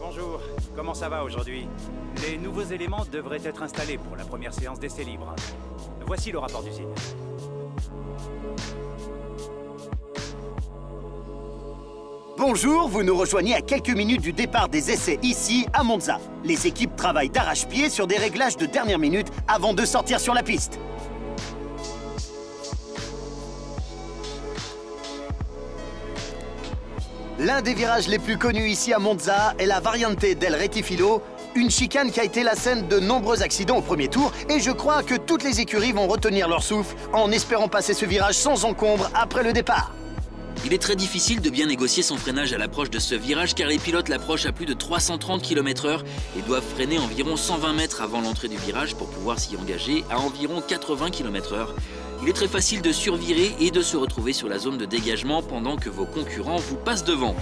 Bonjour, comment ça va aujourd'hui? Les nouveaux éléments devraient être installés pour la première séance d'essai libre. Voici le rapport d'usine. Bonjour, vous nous rejoignez à quelques minutes du départ des essais ici, à Monza. Les équipes travaillent d'arrache-pied sur des réglages de dernière minute avant de sortir sur la piste. L'un des virages les plus connus ici à Monza est la Variante del Retifilo, une chicane qui a été la scène de nombreux accidents au premier tour, et je crois que toutes les écuries vont retenir leur souffle en espérant passer ce virage sans encombre après le départ. Il est très difficile de bien négocier son freinage à l'approche de ce virage car les pilotes l'approchent à plus de 330 km/h et doivent freiner environ 120 mètres avant l'entrée du virage pour pouvoir s'y engager à environ 80 km/h. Il est très facile de survirer et de se retrouver sur la zone de dégagement pendant que vos concurrents vous passent devant.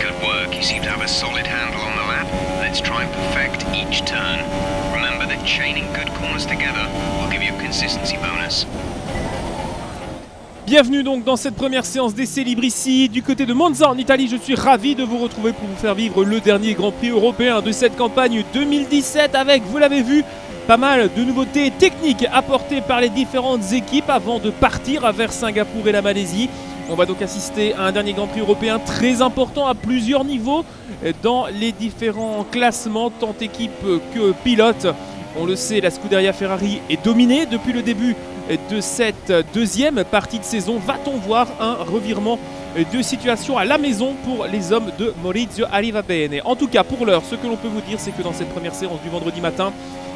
Good work. You seem to have a solid handle on the lap. Let's try and perfect each turn. Remember chaining good corners together will give you a consistency bonus. Bienvenue donc dans cette première séance d'essai libre ici du côté de Monza en Italie. Je suis ravi de vous retrouver pour vous faire vivre le dernier Grand Prix européen de cette campagne 2017 avec, vous l'avez vu, pas mal de nouveautés techniques apportées par les différentes équipes avant de partir vers Singapour et la Malaisie. On va donc assister à un dernier Grand Prix européen très important à plusieurs niveaux dans les différents classements, tant équipe que pilote. On le sait, la Scuderia Ferrari est dominée depuis le début de cette deuxième partie de saison. Va-t-on voir un revirement de situation à la maison pour les hommes de Maurizio Arrivabene? En tout cas, pour l'heure, ce que l'on peut vous dire, c'est que dans cette première séance du vendredi matin,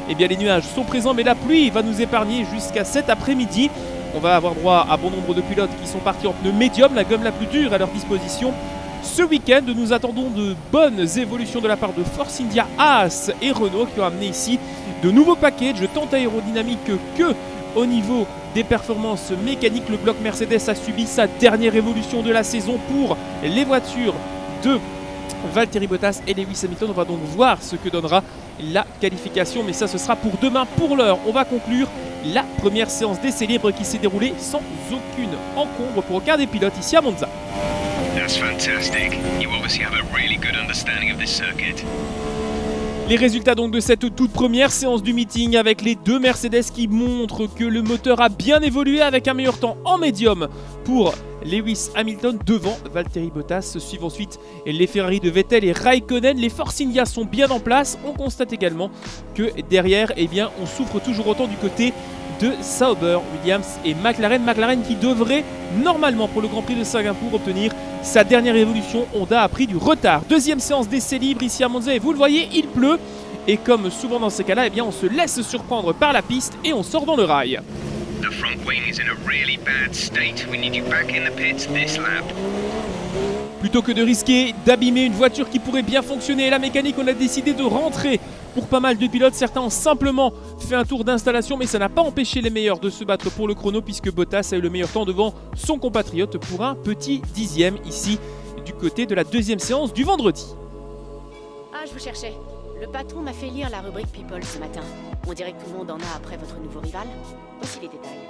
eh les nuages sont présents, mais la pluie va nous épargner jusqu'à cet après-midi. On va avoir droit à bon nombre de pilotes qui sont partis en pneus médium, la gomme la plus dure à leur disposition. Ce week-end, nous attendons de bonnes évolutions de la part de Force India, Haas et Renault qui ont amené ici de nouveaux packages tant aérodynamiques que au niveau des performances mécaniques. Le bloc Mercedes a subi sa dernière évolution de la saison pour les voitures de Valtteri Bottas et Lewis Hamilton. On va donc voir ce que donnera la qualification, mais ça ce sera pour demain. Pour l'heure, on va conclure la première séance d'essai libre qui s'est déroulée sans aucune encombre pour aucun des pilotes ici à Monza. Les résultats donc de cette toute première séance du meeting avec les deux Mercedes qui montrent que le moteur a bien évolué avec un meilleur temps en médium pour Lewis Hamilton devant Valtteri Bottas. Suivent ensuite les Ferrari de Vettel et Raikkonen. Les Force India sont bien en place. On constate également que derrière, eh bien, on souffre toujours autant du côté de Sauber, Williams et McLaren. McLaren qui devrait normalement pour le Grand Prix de Singapour obtenir sa dernière évolution. Honda a pris du retard. Deuxième séance d'essai libre ici à Monza et vous le voyez, il pleut. Et comme souvent dans ces cas-là, eh bien, on se laisse surprendre par la piste et on sort dans le rail. The front wing is in a really bad state. We need you back in the pits this lap. Plutôt que de risquer d'abîmer une voiture qui pourrait bien fonctionner, la mécanique, on a décidé de rentrer pour pas mal de pilotes. Certains ont simplement fait un tour d'installation, mais ça n'a pas empêché les meilleurs de se battre pour le chrono, puisque Bottas a eu le meilleur temps devant son compatriote pour un petit dixième ici du côté de la deuxième séance du vendredi. Ah, je vous cherchais. Le patron m'a fait lire la rubrique People ce matin. On dirait que tout le monde en a après votre nouveau rival. Voici les détails.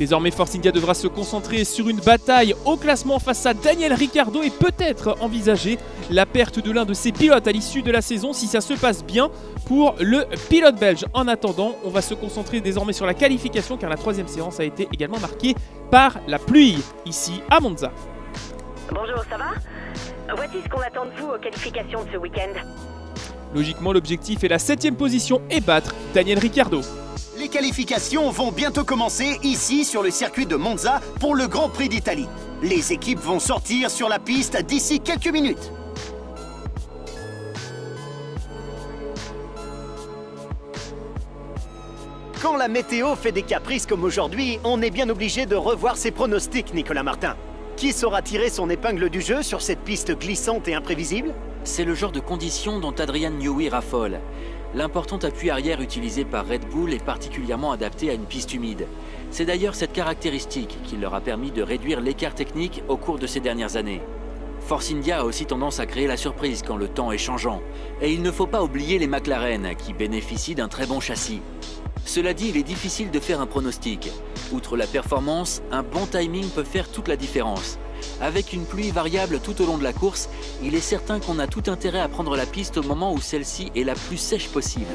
Désormais, Force India devra se concentrer sur une bataille au classement face à Daniel Ricciardo et peut-être envisager la perte de l'un de ses pilotes à l'issue de la saison si ça se passe bien pour le pilote belge. En attendant, on va se concentrer désormais sur la qualification car la troisième séance a été également marquée par la pluie ici à Monza. Bonjour, ça va? Voici ce qu'on attend de vous aux qualifications de ce week-end. Logiquement, l'objectif est la septième position et battre Daniel Ricciardo. Les qualifications vont bientôt commencer ici sur le circuit de Monza pour le Grand Prix d'Italie. Les équipes vont sortir sur la piste d'ici quelques minutes. Quand la météo fait des caprices comme aujourd'hui, on est bien obligé de revoir ses pronostics, Nicolas Martin. Qui saura tirer son épingle du jeu sur cette piste glissante et imprévisible? C'est le genre de conditions dont Adrian Newey raffole. L'important appui arrière utilisé par Red Bull est particulièrement adapté à une piste humide. C'est d'ailleurs cette caractéristique qui leur a permis de réduire l'écart technique au cours de ces dernières années. Force India a aussi tendance à créer la surprise quand le temps est changeant. Et il ne faut pas oublier les McLaren qui bénéficient d'un très bon châssis. Cela dit, il est difficile de faire un pronostic. Outre la performance, un bon timing peut faire toute la différence. Avec une pluie variable tout au long de la course, il est certain qu'on a tout intérêt à prendre la piste au moment où celle-ci est la plus sèche possible.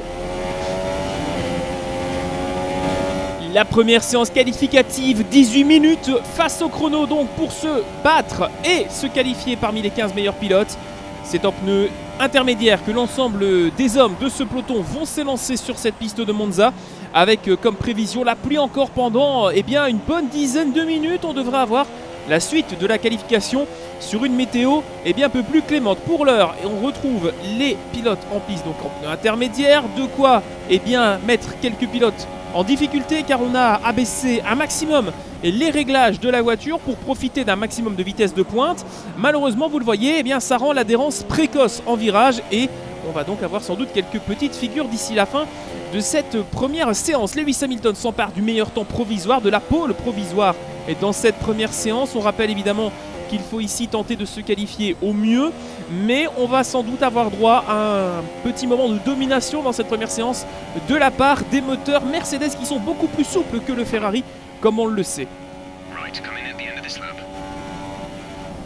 La première séance qualificative, 18 minutes face au chrono donc pour se battre et se qualifier parmi les 15 meilleurs pilotes. C'est en pneu intermédiaire que l'ensemble des hommes de ce peloton vont s'élancer sur cette piste de Monza avec euh, comme prévision la pluie encore pendant eh une bonne dizaine de minutes. On devrait avoir la suite de la qualification sur une météo eh bien, peu plus clémente. Pour l'heure, on retrouve les pilotes en piste, donc en intermédiaire. De quoi eh bien, mettre quelques pilotes en difficulté car on a abaissé un maximum les réglages de la voiture pour profiter d'un maximum de vitesse de pointe. Malheureusement, vous le voyez, eh bien, ça rend l'adhérence précoce en virage et on va donc avoir sans doute quelques petites figures d'ici la fin de cette première séance. Lewis Hamilton s'empare du meilleur temps provisoire, de la pole provisoire. Et dans cette première séance, on rappelle évidemment qu'il faut ici tenter de se qualifier au mieux, mais on va sans doute avoir droit à un petit moment de domination dans cette première séance de la part des moteurs Mercedes qui sont beaucoup plus souples que le Ferrari, comme on le sait.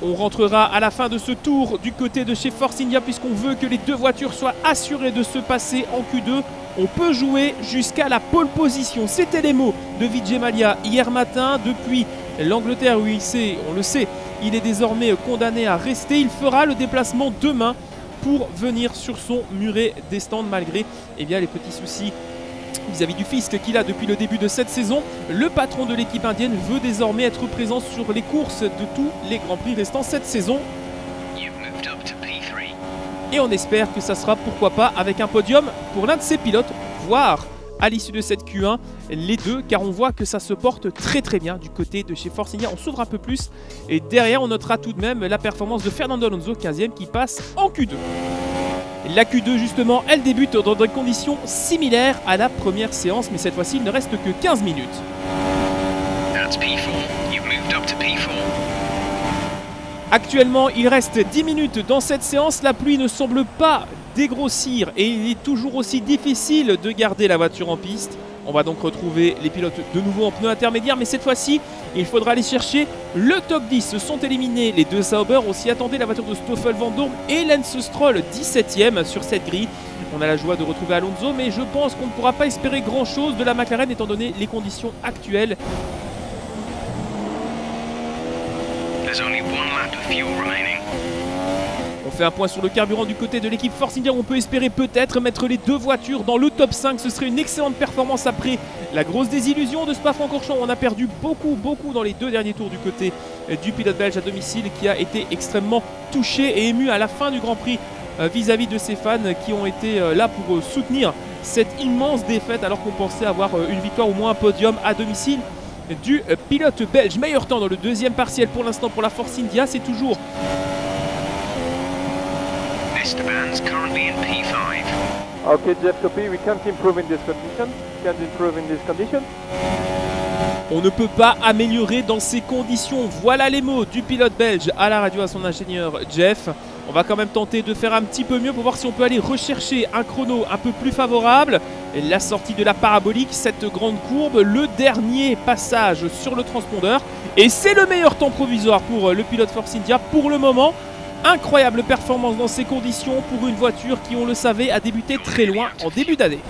On rentrera à la fin de ce tour du côté de chez Force India puisqu'on veut que les deux voitures soient assurées de se passer en Q2 on peut jouer jusqu'à la pole position. C'était les mots de Vijay Malia hier matin. Depuis l'Angleterre où il sait, on le sait, il est désormais condamné à rester. Il fera le déplacement demain pour venir sur son muret des stands malgré eh bien, les petits soucis vis-à-vis du fisc qu'il a depuis le début de cette saison. Le patron de l'équipe indienne veut désormais être présent sur les courses de tous les Grands Prix restants cette saison. Et on espère que ça sera pourquoi pas avec un podium pour l'un de ses pilotes, voire à l'issue de cette Q1 les deux car on voit que ça se porte très très bien du côté de chez Force India. On s'ouvre un peu plus et derrière on notera tout de même la performance de Fernando Alonso 15e qui passe en Q2. La Q2 justement elle débute dans des conditions similaires à la première séance mais cette fois-ci il ne reste que 15 minutes. Actuellement, il reste 10 minutes dans cette séance. La pluie ne semble pas dégrossir et il est toujours aussi difficile de garder la voiture en piste. On va donc retrouver les pilotes de nouveau en pneus intermédiaires, mais cette fois-ci, il faudra aller chercher le top 10. Se sont éliminés les deux Sauber. Aussi attendait la voiture de Stoffel Van et Lance Stroll 17ème sur cette grille. On a la joie de retrouver Alonso, mais je pense qu'on ne pourra pas espérer grand-chose de la McLaren étant donné les conditions actuelles. On fait un point sur le carburant du côté de l'équipe Force India. On peut espérer peut-être mettre les deux voitures dans le top 5. Ce serait une excellente performance après la grosse désillusion de Spa-Francorchamps. On a perdu beaucoup, beaucoup dans les deux derniers tours du côté du pilote belge à domicile qui a été extrêmement touché et ému à la fin du Grand Prix euh, vis-à-vis de ses fans qui ont été euh, là pour euh, soutenir cette immense défaite alors qu'on pensait avoir une victoire ou moins un podium à domicile du pilote belge. Meilleur temps dans le deuxième partiel pour l'instant pour la Force India, c'est toujours Esteban's currently in P5. Okay, Jeff, copy. We can't improve in this condition. Can't improve in this condition. On ne peut pas améliorer dans ces conditions. Voilà les mots du pilote belge à la radio à son ingénieur Jeff. On va quand même tenter de faire un petit peu mieux pour voir si on peut aller rechercher un chrono un peu plus favorable. La sortie de la parabolique, cette grande courbe, le dernier passage sur le transpondeur. Et c'est le meilleur temps provisoire pour le pilote Force India pour le moment. Incroyable performance dans ces conditions pour une voiture qui, on le savait, a débuté très loin en début d'année.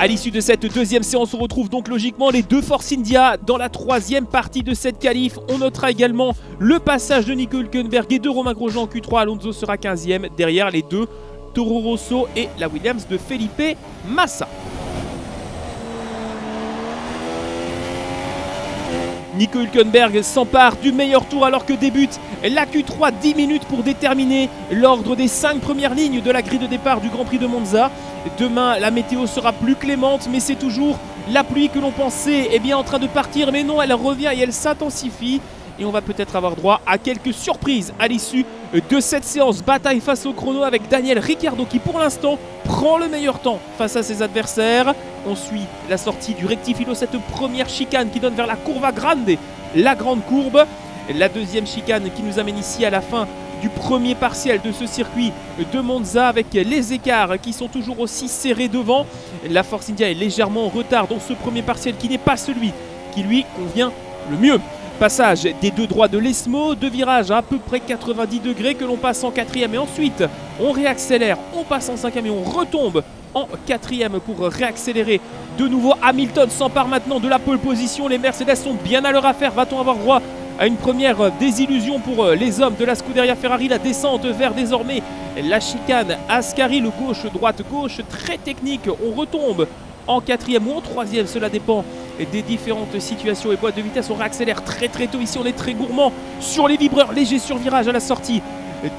A l'issue de cette deuxième séance, on retrouve donc logiquement les deux Force India dans la troisième partie de cette qualif. On notera également le passage de Nico Hülkenberg et de Romain Grosjean en Q3. Alonso sera 15e derrière les deux Toro Rosso et la Williams de Felipe Massa. Nico Hülkenberg s'empare du meilleur tour alors que débute la Q3 10 minutes pour déterminer l'ordre des 5 premières lignes de la grille de départ du Grand Prix de Monza. Demain, la météo sera plus clémente, mais c'est toujours la pluie que l'on pensait est bien en train de partir. Mais non, elle revient et elle s'intensifie. Et on va peut-être avoir droit à quelques surprises à l'issue de cette séance. Bataille face au chrono avec Daniel Ricciardo qui pour l'instant prend le meilleur temps face à ses adversaires. On suit la sortie du rectifilo, cette première chicane qui donne vers la Curva Grande, la grande courbe. La deuxième chicane qui nous amène ici à la fin du premier partiel de ce circuit de Monza avec les écarts qui sont toujours aussi serrés devant. La Force India est légèrement en retard dans ce premier partiel qui n'est pas celui qui lui convient le mieux. Passage des deux droits de l'ESMO, deux virages à, peu près 90 degrés que l'on passe en quatrième et ensuite on réaccélère, on passe en cinquième et on retombe en quatrième pour réaccélérer de nouveau. Hamilton. S'empare maintenant de la pole position, les Mercedes sont bien à leur affaire, va-t-on avoir droit à une première désillusion pour les hommes de la Scuderia Ferrari, la descente vers désormais la chicane Ascari, le gauche, droite, gauche, très technique, on retombe en quatrième ou en troisième, cela dépend des différentes situations et boîte de vitesse. On réaccélère très très tôt ici, on est très gourmand sur les vibreurs, léger sur virage à la sortie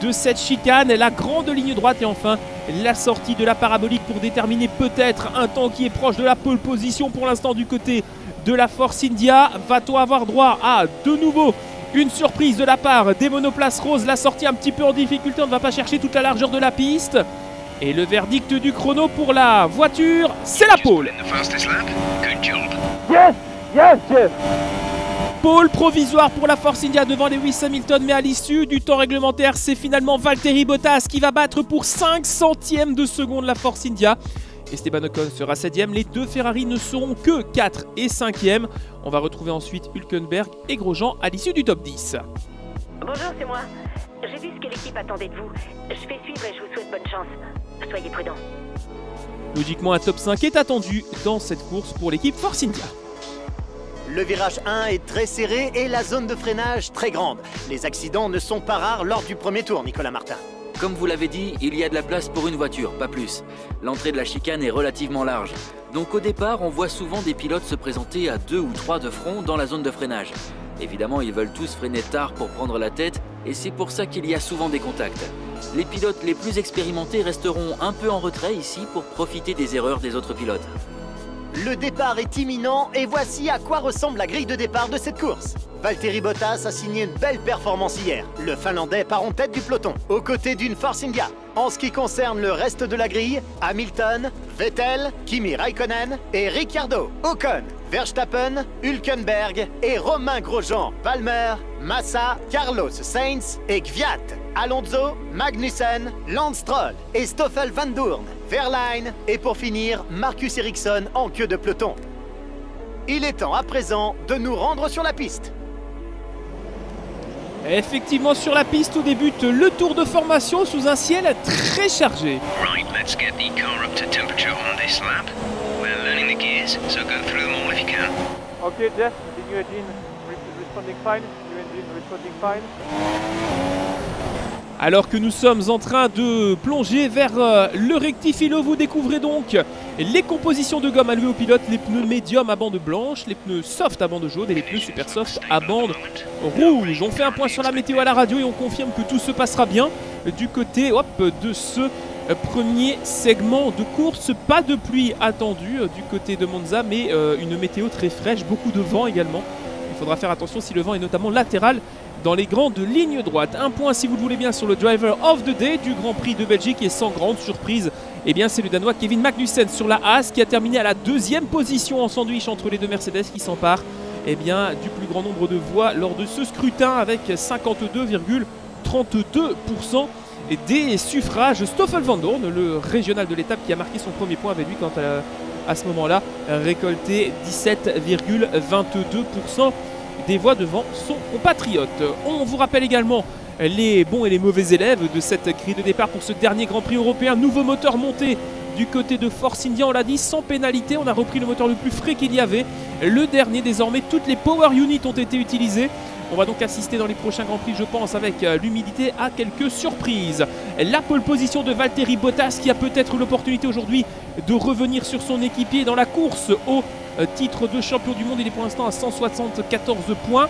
de cette chicane, la grande ligne droite et enfin la sortie de la parabolique pour déterminer peut-être un temps qui est proche de la pole position pour l'instant du côté de la Force India. Va-t-on avoir droit à de nouveau une surprise de la part des monoplaces roses? La sortie un petit peu en difficulté, on ne va pas chercher toute la largeur de la piste. Et le verdict du chrono pour la voiture, c'est la pole. Yes, yes. Pole provisoire pour la Force India devant les Lewis Hamilton, mais à l'issue du temps réglementaire, c'est finalement Valtteri Bottas qui va battre pour 5 centièmes de seconde la Force India. Esteban Ocon sera 7ème. Les deux Ferrari ne seront que 4 et 5ème. On va retrouver ensuite Hülkenberg et Grosjean à l'issue du top 10. Bonjour, c'est moi. J'ai vu ce que l'équipe attendait de vous. Je fais suivre et je vous souhaite bonne chance. Soyez prudents. Logiquement, un top 5 est attendu dans cette course pour l'équipe Force India. Le virage 1 est très serré et la zone de freinage très grande. Les accidents ne sont pas rares lors du premier tour, Nicolas Martin. Comme vous l'avez dit, il y a de la place pour une voiture, pas plus. L'entrée de la chicane est relativement large. Donc au départ, on voit souvent des pilotes se présenter à deux ou trois de front dans la zone de freinage. Évidemment, ils veulent tous freiner tard pour prendre la tête, et c'est pour ça qu'il y a souvent des contacts. Les pilotes les plus expérimentés resteront un peu en retrait ici pour profiter des erreurs des autres pilotes. Le départ est imminent et voici à quoi ressemble la grille de départ de cette course. Valtteri Bottas a signé une belle performance hier. Le Finlandais part en tête du peloton, aux côtés d'une Force India. En ce qui concerne le reste de la grille, Hamilton, Vettel, Kimi Raikkonen et Ricciardo, Ocon, Verstappen, Hülkenberg et Romain Grosjean, Palmer, Massa, Carlos Sainz et Gviat, Alonso, Magnussen, Lance Stroll et Stoffel Van Doorn, Verline et pour finir, Marcus Ericsson en queue de peloton. Il est temps à présent de nous rendre sur la piste. Effectivement, sur la piste, où débute le tour de formation sous un ciel très chargé. Right, let's get the car up to temperature on this lap. We're learning the gears, so go through them all if you can. Okay, Jeff, the new engine re- responding fine. New engine responding fine. Alors que nous sommes en train de plonger vers euh, le rectifilo, vous découvrez donc les compositions de gomme allouées aux pilotes, les pneus médium à bande blanche, les pneus soft à bande jaune et les pneus super soft à bande rouge. On fait un point sur la météo à la radio et on confirme que tout se passera bien du côté de ce premier segment de course. Pas de pluie attendue euh, du côté de Monza, mais euh, une météo très fraîche, beaucoup de vent également. Il faudra faire attention si le vent est notamment latéral dans les grandes lignes droites. Un point, si vous le voulez bien, sur le driver of the day du Grand Prix de Belgique et sans grande surprise, eh bien, c'est le Danois Kevin Magnussen sur la Haas qui a terminé à la deuxième position en sandwich entre les deux Mercedes qui s'emparent eh bien, du plus grand nombre de voix lors de ce scrutin avec 52,32% des suffrages. Stoffel Van Dorn, le régional de l'étape qui a marqué son premier point, avait lui, quant à, à ce moment-là, récolté 17,22% des voix devant son compatriote. On vous rappelle également les bons et les mauvais élèves de cette grille de départ pour ce dernier Grand Prix européen. Nouveau moteur monté du côté de Force India, on l'a dit, sans pénalité. On a repris le moteur le plus frais qu'il y avait. Le dernier désormais, toutes les power units ont été utilisées. On va donc assister dans les prochains Grands Prix, je pense, avec euh, l'humidité à quelques surprises. La pole position de Valtteri Bottas qui a peut-être l'opportunité aujourd'hui de revenir sur son équipier dans la course au titre de champion du monde. Il est pour l'instant à 174 points.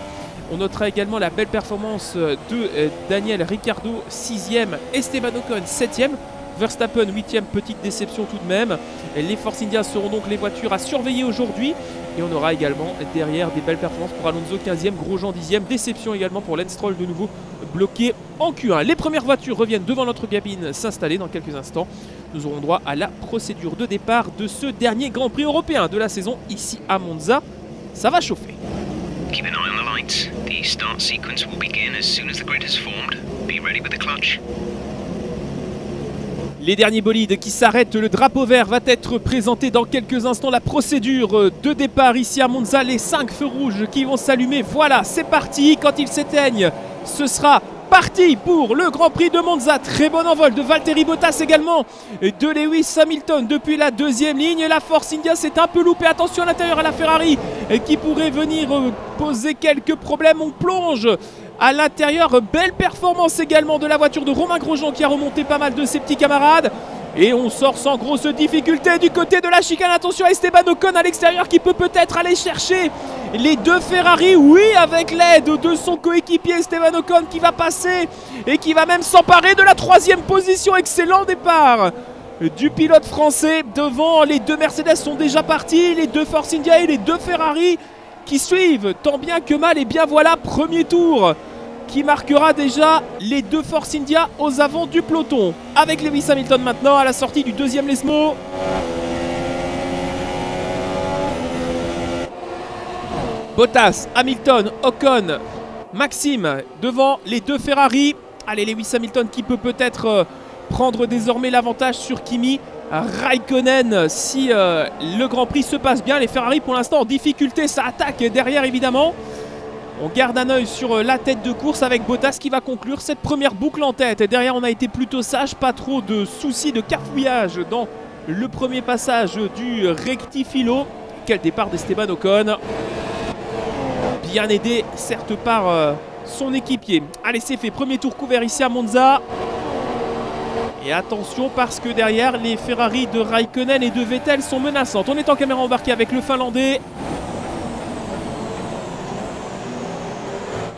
On notera également la belle performance euh, de euh, Daniel Ricciardo, 6ème, Esteban Ocon, 7ème. Verstappen 8ème, petite déception tout de même. Les Force India seront donc les voitures à surveiller aujourd'hui. Et on aura également derrière des belles performances pour Alonso 15e, Grosjean 10e. Déception également pour Lance Stroll de nouveau bloqué en Q1. Les premières voitures reviennent devant notre cabine s'installer dans quelques instants. Nous aurons droit à la procédure de départ de ce dernier Grand Prix européen de la saison ici à Monza. Ça va chauffer. Keep an eye on the lights. The start sequence will begin as soon as the grid has formed. Be ready with the clutch. Les derniers bolides qui s'arrêtent, le drapeau vert va être présenté dans quelques instants. La procédure de départ ici à Monza, les 5 feux rouges qui vont s'allumer. Voilà, c'est parti. Quand ils s'éteignent, ce sera parti pour le Grand Prix de Monza. Très bon envol de Valtteri Bottas également. Et de Lewis Hamilton depuis la deuxième ligne. La Force India s'est un peu loupée. Attention à l'intérieur à la Ferrari qui pourrait venir euh, poser quelques problèmes. On plonge à l'intérieur. Belle performance également de la voiture de Romain Grosjean qui a remonté pas mal de ses petits camarades. Et on sort sans grosse difficulté du côté de la chicane. Attention à Esteban Ocon à l'extérieur qui peut peut-être aller chercher les deux Ferrari. Oui, avec l'aide de son coéquipier Esteban Ocon qui va passer et qui va même s'emparer de la troisième position. Excellent départ du pilote français devant. Les deux Mercedes sont déjà partis. Les deux Force India et les deux Ferrari qui suivent tant bien que mal. Et bien voilà, premier tour qui marquera déjà les deux Force India aux avant du peloton. Avec Lewis Hamilton maintenant à la sortie du deuxième Lesmo. Bottas, Hamilton, Ocon, Maxime devant les deux Ferrari. Allez, Lewis Hamilton qui peut peut-être euh, prendre désormais l'avantage sur Kimi. Raikkonen si euh, le Grand Prix se passe bien. Les Ferrari pour l'instant en difficulté, ça attaque derrière évidemment. On garde un œil sur euh, la tête de course avec Bottas qui va conclure cette première boucle en tête. Et derrière, on a été plutôt sage, pas trop de soucis de cafouillage dans le premier passage du rectifilo. Quel départ d'Esteban Ocon. Bien aidé, certes, par euh, son équipier. Allez, c'est fait. Premier tour couvert ici à Monza. Et attention parce que derrière, les Ferrari de Raikkonen et de Vettel sont menaçantes. On est en caméra embarquée avec le Finlandais.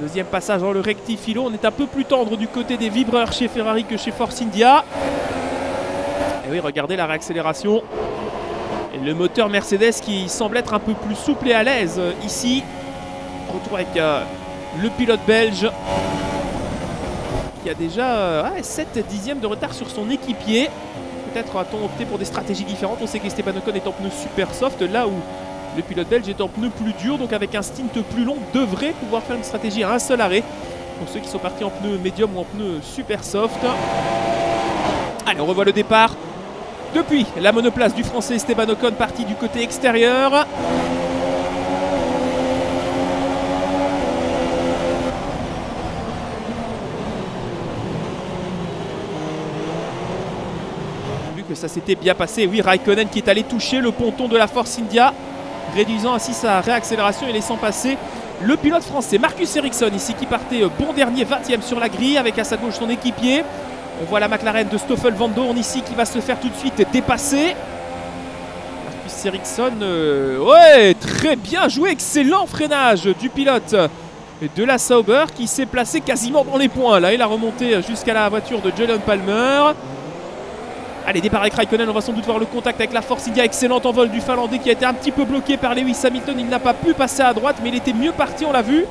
Deuxième passage dans le rectifilo. On est un peu plus tendre du côté des vibreurs chez Ferrari que chez Force India. Et oui, regardez la réaccélération. Et le moteur Mercedes qui semble être un peu plus souple et à l'aise euh, ici. Retour avec euh, le pilote belge qui a déjà 7 euh, dixièmes de retard sur son équipier. Peut-être a-t-on opté pour des stratégies différentes. On sait qu'Esteban Ocon est en pneu super soft, là où le pilote belge est en pneu plus dur, donc avec un stint plus long, devrait pouvoir faire une stratégie à un seul arrêt. Pour ceux qui sont partis en pneu médium ou en pneu super soft. Allez, on revoit le départ. Depuis la monoplace du français Esteban Ocon parti du côté extérieur. Vu que ça s'était bien passé, oui, Raikkonen qui est allé toucher le ponton de la Force India, réduisant ainsi sa réaccélération et laissant passer le pilote français Marcus Ericsson ici qui partait bon dernier 20e sur la grille avec à sa gauche son équipier. On voit la McLaren de Stoffel Van Dorn ici qui va se faire tout de suite dépasser. Marcus Ericsson, euh, ouais, très bien joué, excellent freinage du pilote de la Sauber qui s'est placé quasiment dans les points. Là, il a remonté jusqu'à la voiture de Jalen Palmer. Allez, départ avec Raikkonen, on va sans doute voir le contact avec la Force India. Excellent envol du Finlandais qui a été un petit peu bloqué par Lewis Hamilton. Il n'a pas pu passer à droite, mais il était mieux parti, on l'a vu.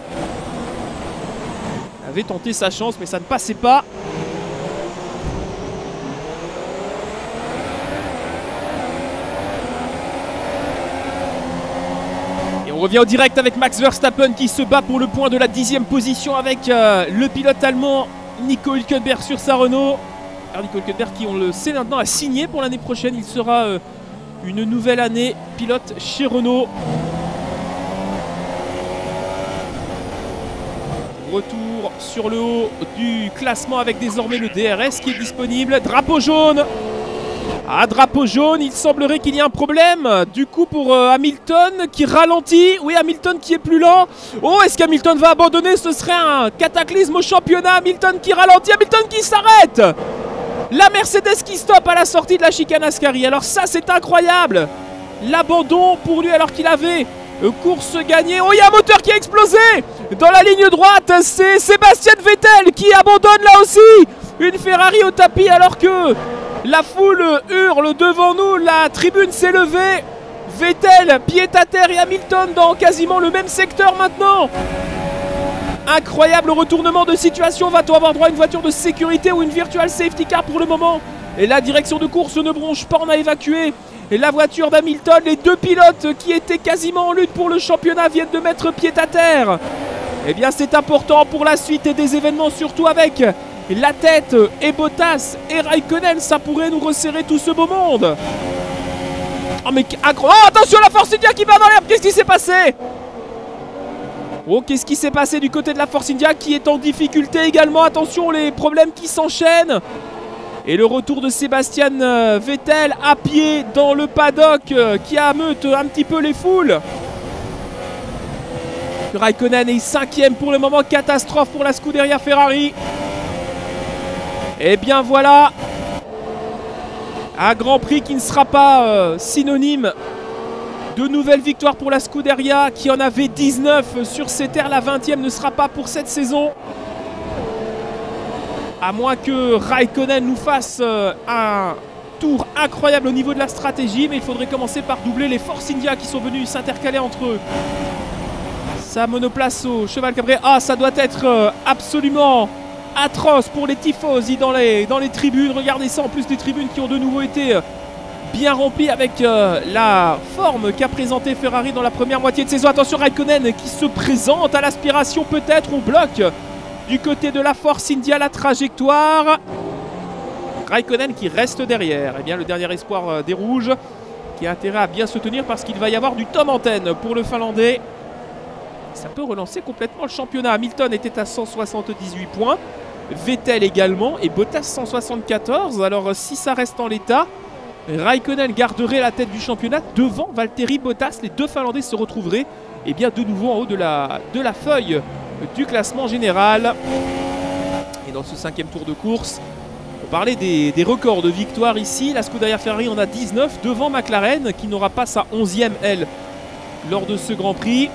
Il avait tenté sa chance, mais ça ne passait pas. Et on revient au direct avec Max Verstappen qui se bat pour le point de la dixième position avec euh, le pilote allemand Nico Hülkenberg sur sa Renault. Nico Hülkenberg qui, on le sait maintenant, a signé pour l'année prochaine. Il sera euh, une nouvelle année pilote chez Renault. Retour sur le haut du classement avec désormais le DRS qui est disponible. Drapeau jaune ah, drapeau jaune, il semblerait qu'il y ait un problème. Du coup, pour euh, Hamilton qui ralentit. Oui, Hamilton qui est plus lent. Oh, est-ce qu'Hamilton va abandonner? Ce serait un cataclysme au championnat. Hamilton qui ralentit, Hamilton qui s'arrête. La Mercedes qui stoppe à la sortie de la chicane Ascari. Alors ça, c'est incroyable. L'abandon pour lui alors qu'il avait euh, course gagnée. Oh, il y a un moteur qui a explosé dans la ligne droite. C'est Sébastien Vettel qui abandonne là aussi. Une Ferrari au tapis alors que La foule hurle devant nous, la tribune s'est levée. Vettel, pied à terre et Hamilton dans quasiment le même secteur maintenant. Incroyable retournement de situation. Va-t-on avoir droit à une voiture de sécurité ou une virtual safety car pour le moment? Et la direction de course ne bronche pas, on a évacué. Et la voiture d'Hamilton, les deux pilotes qui étaient quasiment en lutte pour le championnat viennent de mettre pied à terre. Eh bien c'est important pour la suite des événements, surtout avec la tête et Bottas et Raikkonen. Ça pourrait nous resserrer tout ce beau monde. Oh mais oh, attention la Force India qui va dans l'herbe Qu'est-ce qui s'est passé? Oh qu'est-ce qui s'est passé du côté de la Force India qui est en difficulté également? Attention les problèmes qui s'enchaînent. Et le retour de Sébastien euh, Vettel à pied dans le paddock euh, qui ameute un petit peu les foules. Raikkonen est cinquième pour le moment, catastrophe pour la Scuderia Ferrari. Et eh bien voilà, un Grand Prix qui ne sera pas euh, synonyme de nouvelles victoires pour la Scuderia qui en avait 19 sur ces terres. La 20e ne sera pas pour cette saison. À moins que Raikkonen nous fasse euh, un tour incroyable au niveau de la stratégie. Mais il faudrait commencer par doubler les Force India qui sont venus s'intercaler entre eux. Sa monoplace au cheval cabré. Ah, ça doit être euh, absolument atroce pour les tifosi dans les, dans les tribunes. Regardez ça, en plus des tribunes qui ont de nouveau été euh, bien remplies avec euh, la forme qu'a présenté Ferrari dans la première moitié de saison. Attention, Raikkonen qui se présente à l'aspiration peut-être. On bloque du côté de la Force India la trajectoire. Raikkonen qui reste derrière. Et eh bien, le dernier espoir euh, des Rouges qui a intérêt à bien se tenir parce qu'il va y avoir du tom antenne pour le Finlandais. Ça peut relancer complètement le championnat. Hamilton était à 178 points. Vettel également et Bottas 174. Alors si ça reste en l'état, Raikkonen garderait la tête du championnat devant Valtteri Bottas. Les deux Finlandais se retrouveraient et eh bien, de nouveau en haut de la, de la feuille du classement général. Et dans ce cinquième tour de course, on parlait des, records de victoire ici. La Scuderia Ferrari en a 19 devant McLaren qui n'aura pas sa 11e elle lors de ce Grand Prix.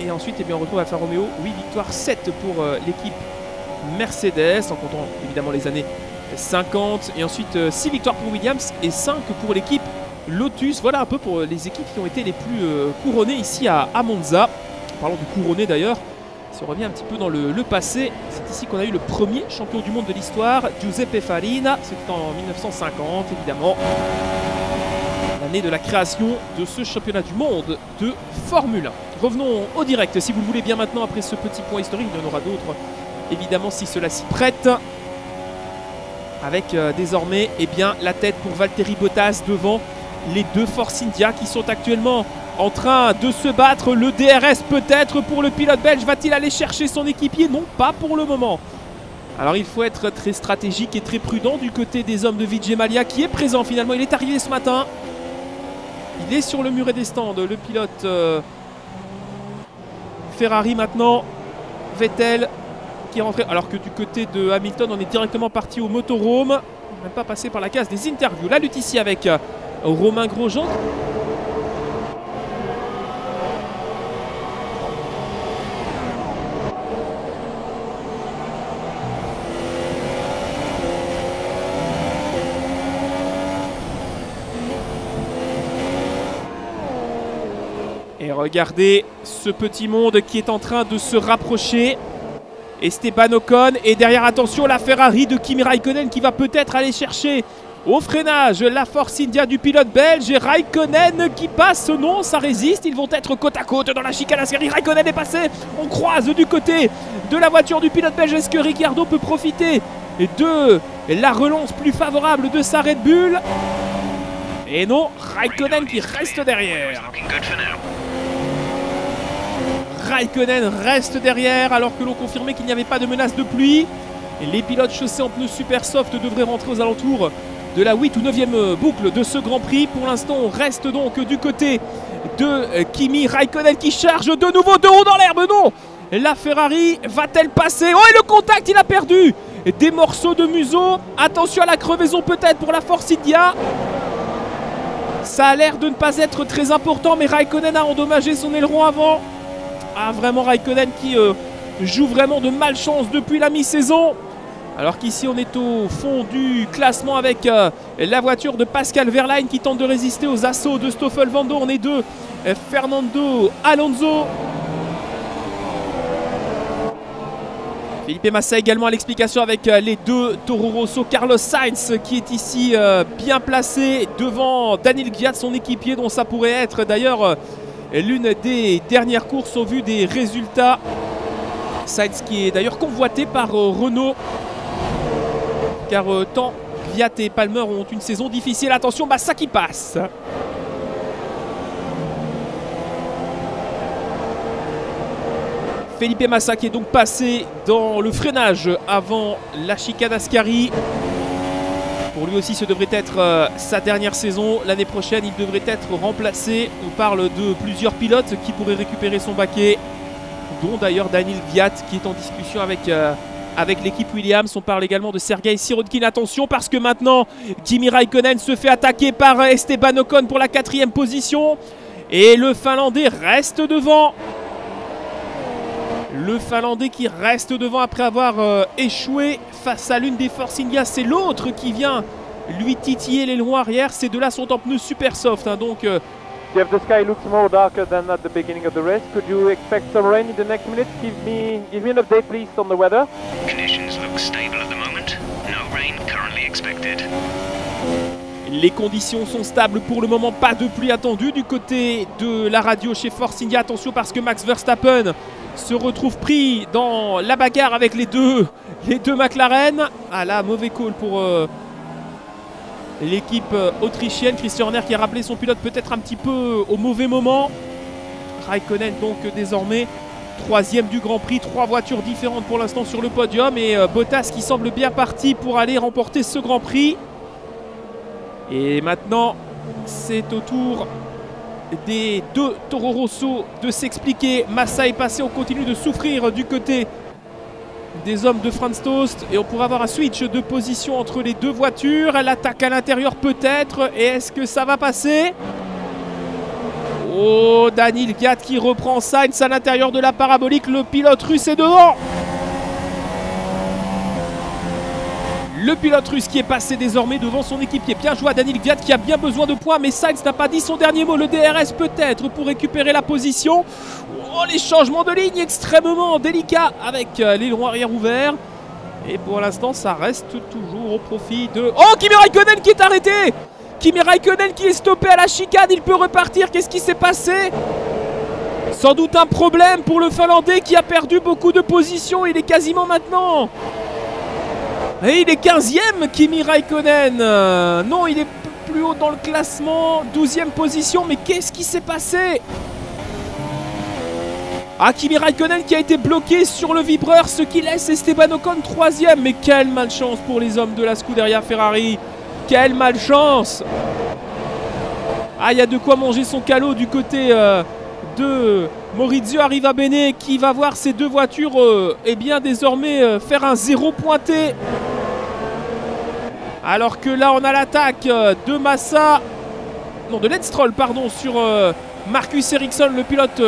Et ensuite, eh bien, on retrouve Alfa Romeo. 8 victoires, 7 pour euh, l'équipe Mercedes, en comptant évidemment les années 50. Et ensuite 6 euh, victoires pour Williams et 5 pour l'équipe Lotus. Voilà un peu pour les équipes qui ont été les plus euh, couronnées ici à, Monza. Parlons du couronné d'ailleurs. Si on revient un petit peu dans le, passé, c'est ici qu'on a eu le premier champion du monde de l'histoire, Giuseppe Farina. C'était en 1950 évidemment. L'année de la création de ce championnat du monde de Formule 1. Revenons au direct si vous le voulez bien maintenant après ce petit point historique. Il y en aura d'autres évidemment si cela s'y prête. Avec euh, désormais eh bien, la tête pour Valtteri Bottas devant les deux Force India qui sont actuellement en train de se battre. Le DRS peut-être pour le pilote belge. Va-t-il aller chercher son équipier? Non, pas pour le moment. Alors il faut être très stratégique et très prudent du côté des hommes de Vijay qui est présent finalement. Il est arrivé ce matin. Il est sur le muret des stands, le pilote euh, Ferrari maintenant. Vettel qui est rentré. Alors que du côté de Hamilton, on est directement parti au motorhome. Même pas passé par la case des interviews. La lutte ici avec euh, Romain Grosjean. Et regardez ce petit monde qui est en train de se rapprocher. Esteban Ocon. Et derrière, attention, la Ferrari de Kimi Raikkonen qui va peut-être aller chercher au freinage la force India du pilote belge. Et Raikkonen qui passe. Non, ça résiste. Ils vont être côte à côte dans la chicane. Raikkonen est passé. On croise du côté de la voiture du pilote belge. Est-ce que Ricciardo peut profiter de la relance plus favorable de sa Red Bull? Et non, Raikkonen qui reste derrière. Raikkonen reste derrière alors que l'on confirmait qu'il n'y avait pas de menace de pluie. Et les pilotes chaussés en pneus super soft devraient rentrer aux alentours de la 8 ou 9e boucle de ce Grand Prix. Pour l'instant, on reste donc du côté de Kimi Raikkonen qui charge de nouveau de haut dans l'herbe. Non La Ferrari va-t-elle passer? Oh, et le contact, il a perdu des morceaux de museau. Attention à la crevaison peut-être pour la Force India. Ça a l'air de ne pas être très important, mais Raikkonen a endommagé son aileron avant. Ah, vraiment Raikkonen qui euh, joue vraiment de malchance depuis la mi-saison. Alors qu'ici on est au fond du classement avec euh, la voiture de Pascal Verlaine qui tente de résister aux assauts de Stoffel Vando. On est deux. euh, Fernando Alonso. Felipe Massa également à l'explication avec les deux Toro Rosso. Carlos Sainz qui est ici bien placé devant Daniel Gviat, son équipier, dont ça pourrait être d'ailleurs l'une des dernières courses au vu des résultats. Sainz qui est d'ailleurs convoité par euh, Renault. Car euh, tant Gviat et Palmer ont une saison difficile. Attention, Massa qui passe. Felipe Massa qui est donc passé dans le freinage avant la chicane Ascari. Pour lui aussi, ce devrait être euh, sa dernière saison. L'année prochaine, il devrait être remplacé. On parle de plusieurs pilotes qui pourraient récupérer son baquet, dont d'ailleurs Daniel Viat qui est en discussion avec, euh, avec l'équipe Williams. On parle également de Sergei Sirotkin. Attention parce que maintenant, Kimi Raikkonen se fait attaquer par Esteban Ocon pour la quatrième position. Et le Finlandais reste devant. Le Finlandais qui reste devant après avoir euh, échoué face à l'une des Force India. C'est l'autre qui vient lui titiller les longs arrière. Ces deux-là sont en pneus super soft. hein, donc euh, Jeff, the sky looks more darker than at the beginning of the race? Could you expect some rain in the next minutes? Give me, give me an update, please, on the weather. Conditions look stable at the moment. No rain currently expected. les conditions sont stables pour le moment. Pas de pluie attendue du côté de la radio chez Force India. Attention parce que Max Verstappen se retrouve pris dans la bagarre avec les deux, les deux McLaren. Ah là, mauvais call pour euh, l'équipe euh, autrichienne. Christian Horner qui a rappelé son pilote peut-être un petit peu au mauvais moment. Raikkonen donc désormais troisième du Grand Prix. Trois voitures différentes pour l'instant sur le podium. Et euh, Bottas qui semble bien parti pour aller remporter ce Grand Prix. Et maintenant, c'est au tour des deux Toro Rosso de s'expliquer. Massa est passé, on continue de souffrir du côté des hommes de Franz Toast. Et on pourrait avoir un switch de position entre les deux voitures. Elle attaque à l'intérieur peut-être. Et est-ce que ça va passer? Oh, Daniel Gad qui reprend Sainz à l'intérieur de la parabolique. Le pilote russe est devant. Le pilote russe qui est passé désormais devant son équipier. Bien joué à Daniel Gviat qui a bien besoin de points, mais Sainz n'a pas dit son dernier mot. Le DRS peut-être pour récupérer la position. Oh, les changements de ligne extrêmement délicats avec euh, les longs arrière ouverts. Et pour l'instant, ça reste toujours au profit de. Oh, Kimi Raikkonen qui est arrêté Kimi Raikkonen qui est stoppé à la chicane. Il peut repartir. Qu'est-ce qui s'est passé? Sans doute un problème pour le Finlandais qui a perdu beaucoup de positions. Il est quasiment maintenant et il est 15ème, Kimi Raikkonen. Euh, non, il est plus haut dans le classement, 12ème position. Mais qu'est-ce qui s'est passé? Ah, Kimi Raikkonen qui a été bloqué sur le vibreur, ce qui laisse Esteban Ocon 3ème. Mais quelle malchance pour les hommes de la Scuderia Ferrari. Quelle malchance Ah, il y a de quoi manger son calot du côté euh, de Maurizio Arrivabene qui va voir ses deux voitures euh, eh bien désormais euh, faire un zéro pointé. Alors que là on a l'attaque euh, de Massa, non de Lance Stroll pardon sur euh, Marcus Ericsson le pilote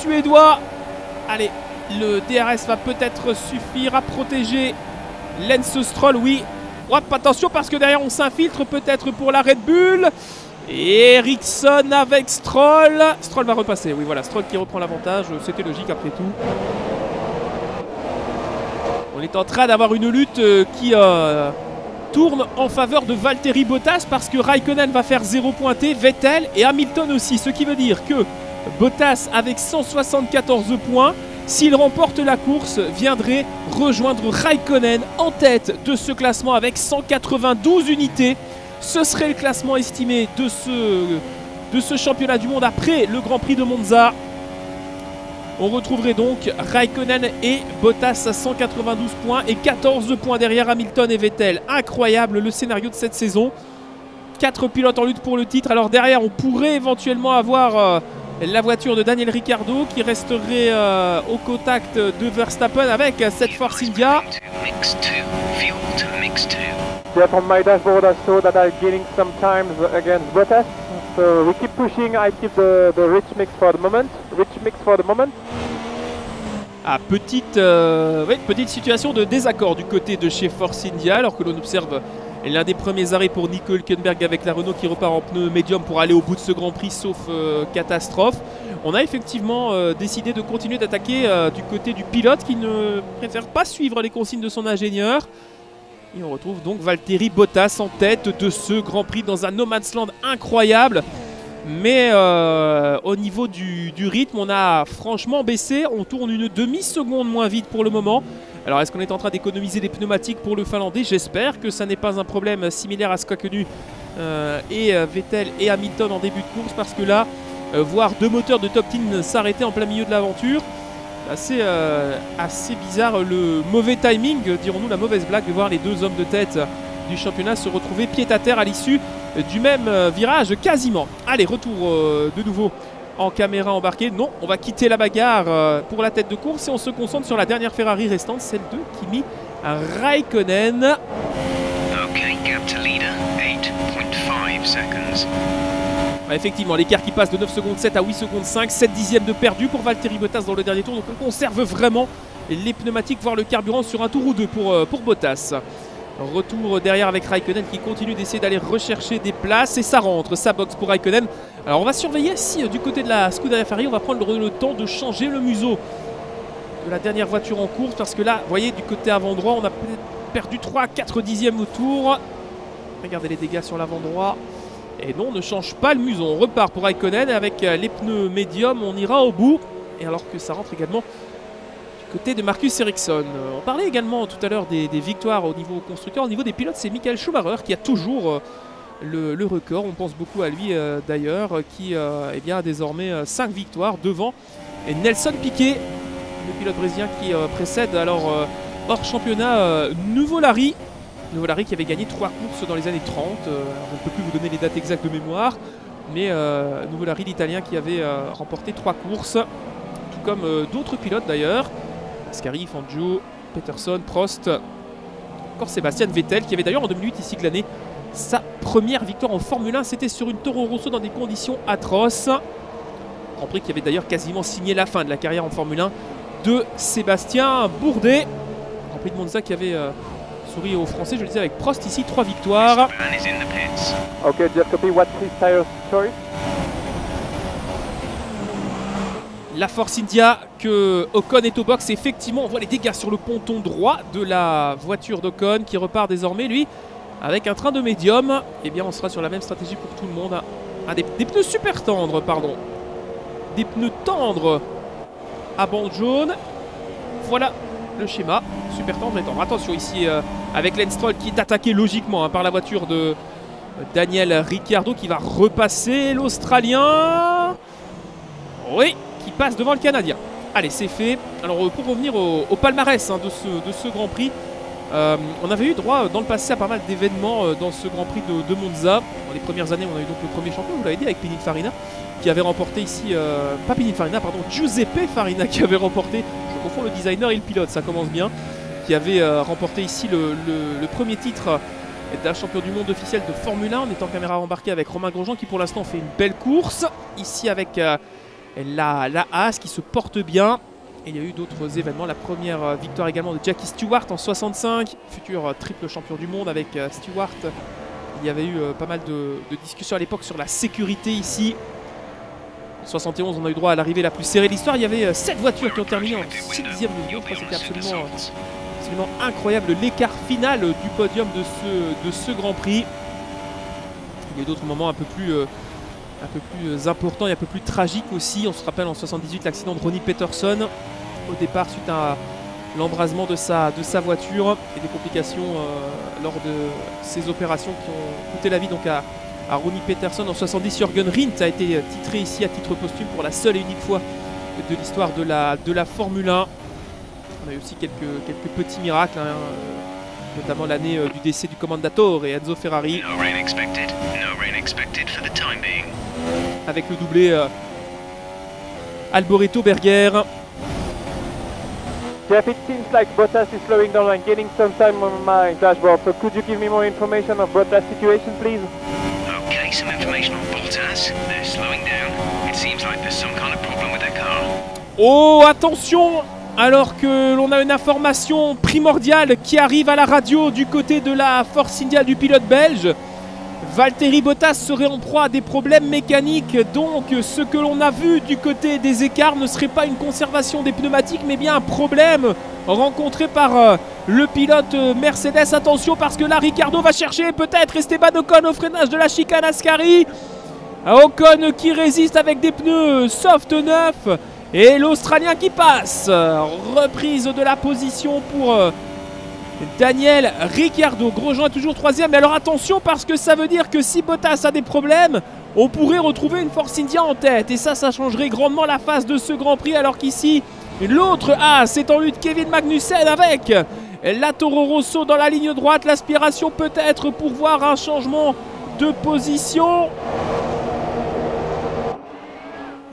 suédois. Allez, le DRS va peut-être suffire à protéger Lance Stroll, oui. Hop, attention parce que derrière on s'infiltre peut-être pour la Red Bull. Et Ericsson avec Stroll. Stroll va repasser, oui voilà, Stroll qui reprend l'avantage, c'était logique après tout. On est en train d'avoir une lutte euh, qui euh, tourne en faveur de Valtteri Bottas parce que Raikkonen va faire 0 pointé, Vettel et Hamilton aussi. Ce qui veut dire que Bottas avec 174 points, s'il remporte la course, viendrait rejoindre Raikkonen en tête de ce classement avec 192 unités. Ce serait le classement estimé de ce, championnat du monde après le Grand Prix de Monza. On retrouverait donc Raikkonen et Bottas à 192 points et 14 points derrière Hamilton et Vettel. Incroyable le scénario de cette saison. 4 pilotes en lutte pour le titre. Alors derrière, on pourrait éventuellement avoir euh, la voiture de Daniel Ricciardo qui resterait euh, au contact de Verstappen avec cette Force India. To mix 2. Fuel to mix 2. Jeff, on my dashboard, I saw that I'm gaining some times against Bottas. So we keep pushing. I keep the, rich mix for the moment. Rich mix for the moment. Ah, petite, euh, petite situation de désaccord du côté de chez Force India, alors que l'on observe l'un des premiers arrêts pour Nico Hülkenberg avec la Renault qui repart en pneu médium pour aller au bout de ce Grand Prix, sauf euh, catastrophe. On a effectivement euh, décidé de continuer d'attaquer du côté du pilote qui ne préfère pas suivre les consignes de son ingénieur. Et on retrouve donc Valtteri Bottas en tête de ce Grand Prix dans un no man's land incroyable. Mais euh, au niveau du, rythme, on a franchement baissé. On tourne une demi-seconde moins vite pour le moment. Alors est-ce qu'on est en train d'économiser des pneumatiques pour le Finlandais? J'espère que ça n'est pas un problème similaire à ce qu'a connu euh, et euh, Vettel et Hamilton en début de course parce que là, voir deux moteurs de top 10 s'arrêter en plein milieu de l'aventure, assez, euh, assez bizarre. Le mauvais timing, dirons-nous, la mauvaise blague de voir les deux hommes de tête du championnat se retrouver pied à terre à l'issue du même euh, virage quasiment. Allez, retour euh, de nouveau en caméra embarquée. Non, on va quitter la bagarre pour la tête de course et on se concentre sur la dernière Ferrari restante, celle de Kimi Raikkonen. Leader, 8.5 seconds. Ouais, effectivement, l'écart qui passe de 9 secondes 7 à 8 secondes 5, 7 dixièmes de perdu pour Valtteri Bottas dans le dernier tour. Donc on conserve vraiment les pneumatiques, voire le carburant sur un tour ou deux pour, euh, Bottas. Retour derrière avec Raikkonen qui continue d'essayer d'aller rechercher des places et ça rentre, ça boxe pour Raikkonen. Alors on va surveiller si euh, du côté de la Scuderia Ferrari on va prendre le, temps de changer le museau de la dernière voiture en course parce que là, vous voyez, du côté avant droit, on a perdu 3-4 dixièmes au tour. Regardez les dégâts sur l'avant droit. Et non, on ne change pas le museau. On repart pour et avec euh, les pneus médiums, on ira au bout. Et alors que ça rentre également du côté de Marcus Ericsson. Euh, On parlait également tout à l'heure des, victoires au niveau constructeur. Au niveau des pilotes, c'est Michael Schumacher qui a toujours euh, le, record. On pense beaucoup à lui d'ailleurs, qui eh a désormais 5 victoires devant et Nelson Piquet, le pilote brésilien qui précède alors hors championnat Nouveau Larry. Nouveau Larry qui avait gagné 3 courses dans les années 30. euh, on ne peut plus vous donner les dates exactes de mémoire. Mais euh, Nouveau Larry, l'Italien, qui avait euh, remporté 3 courses. Tout comme euh, d'autres pilotes d'ailleurs. Ascari, Fangio, Peterson, Prost. Encore Sébastien Vettel qui avait d'ailleurs en 2008 ici glané sa première victoire en Formule 1. C'était sur une Toro Rosso dans des conditions atroces. Grand Prix qui avait d'ailleurs quasiment signé la fin de la carrière en Formule 1 de Sébastien Bourdet. Grand Prix de Monza qui avait euh, souri aux Français, je le disais avec Prost ici, trois victoires. Just copy. What's his tire? La Force India que Ocon est au box. Effectivement, on voit les dégâts sur le ponton droit de la voiture d'Ocon qui repart désormais, lui, avec un train de médium. Eh bien, on sera sur la même stratégie pour tout le monde. Ah, des, des pneus super tendres, pardon. Des pneus tendres à bande jaune. Voilà le schéma. Super et tendre. Attention ici euh, avec Lance Stroll qui est attaqué logiquement hein, par la voiture de euh, Daniel Ricciardo qui va repasser l'Australien. Oui, qui passe devant le Canadien. Allez, c'est fait. Alors, euh, pour revenir au, palmarès hein, de, ce, Grand Prix, on avait eu droit dans le passé à pas mal d'événements dans ce Grand Prix de, Monza. Dans les premières années, on a eu donc le premier champion, vous l'avez dit, avec Pininfarina, qui avait remporté ici, euh, Pininfarina, pardon, Giuseppe Farina, qui avait remporté, je confonds le designer et le pilote, ça commence bien, qui avait euh, remporté ici le, premier titre d'un champion du monde officiel de Formule 1. On est en caméra embarquée avec Romain Grosjean qui pour l'instant fait une belle course. Ici avec euh, la, la Haas qui se porte bien. Et il y a eu d'autres événements. La première euh, victoire également de Jackie Stewart en 65, futur triple champion du monde avec Stewart. Il y avait eu pas mal de discussions à l'époque sur la sécurité ici. En 71, on a eu droit à l'arrivée la plus serrée de l'histoire. Il y avait 7 voitures qui ont terminé en 6 dixièmes de You'll seconde. be Je crois que C'était the absolument, incroyable l'écart final du podium de ce, Grand Prix. Il y a d'autres moments un peu plus, euh, un euh, et un peu plus tragiques aussi. On se rappelle en 78 l'accident de Ronnie Peterson au départ suite à l'embrasement de sa, voiture et des complications euh, lors de ces opérations qui ont coûté la vie donc à, à Ronnie Peterson en 70. Jürgen Rindt a été titré ici à titre posthume pour la seule et unique fois de l'histoire de la, de la Formule 1. On a eu aussi quelques, quelques petits miracles, hein, euh, notamment l'année euh, du décès du Commendatore et Enzo Ferrari No rain expected. No rain expected for the time being. avec le doublé euh, Alboreto Berger. Jeff, it seems like Bottas is slowing down and gaining some time on my dashboard. So could you give me more information of Bottas' situation, please? Oh, attention! Alors que l'on a une information primordiale qui arrive à la radio du côté de la Force India du pilote belge. Valtteri Bottas serait en proie à des problèmes mécaniques, donc ce que l'on a vu du côté des écarts ne serait pas une conservation des pneumatiques, mais bien un problème rencontré par euh, le pilote euh, Mercedes. Attention parce que là, Ricardo va chercher peut-être Esteban Ocon au freinage de la chicane Ascari. Ocon qui résiste avec des pneus soft neufs. Et l'Australien qui passe. Reprise de la position pour euh, Daniel Ricciardo. Grosjean est toujours troisième. Mais alors attention parce que ça veut dire que si Bottas a des problèmes, on pourrait retrouver une Force India en tête. Et ça, ça changerait grandement la phase de ce Grand Prix. Alors qu'ici, l'autre A, c'est en lutte Kevin Magnussen avec la Toro Rosso dans la ligne droite. L'aspiration peut-être pour voir un changement de position.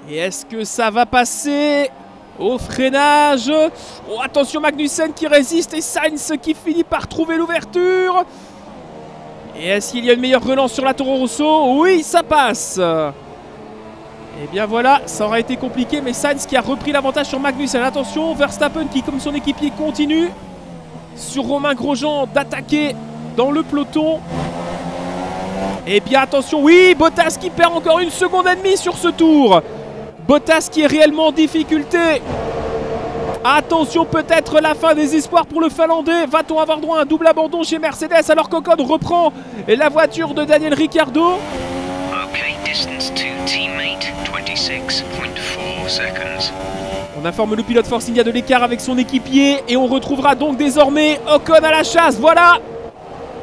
Et est-ce que ça va passer? Au freinage Oh, attention Magnussen qui résiste et Sainz qui finit par trouver l'ouverture. Et est-ce qu'il y a une meilleure relance sur la Toro Rosso? Oui, ça passe. Et bien voilà, ça aura été compliqué, mais Sainz qui a repris l'avantage sur Magnussen. Attention, Verstappen qui, comme son équipier, continue sur Romain Grosjean d'attaquer dans le peloton. Et bien attention, oui, Bottas qui perd encore une seconde et demie sur ce tour. Bottas qui est réellement en difficulté. Attention, peut-être la fin des espoirs pour le Finlandais. Va-t-on avoir droit à un double abandon chez Mercedes alors qu'Ocon reprend la voiture de Daniel Ricciardo? Okay, distance to teammate 26.4 seconds. On informe le pilote Force India de l'écart avec son équipier et on retrouvera donc désormais Ocon à la chasse. Voilà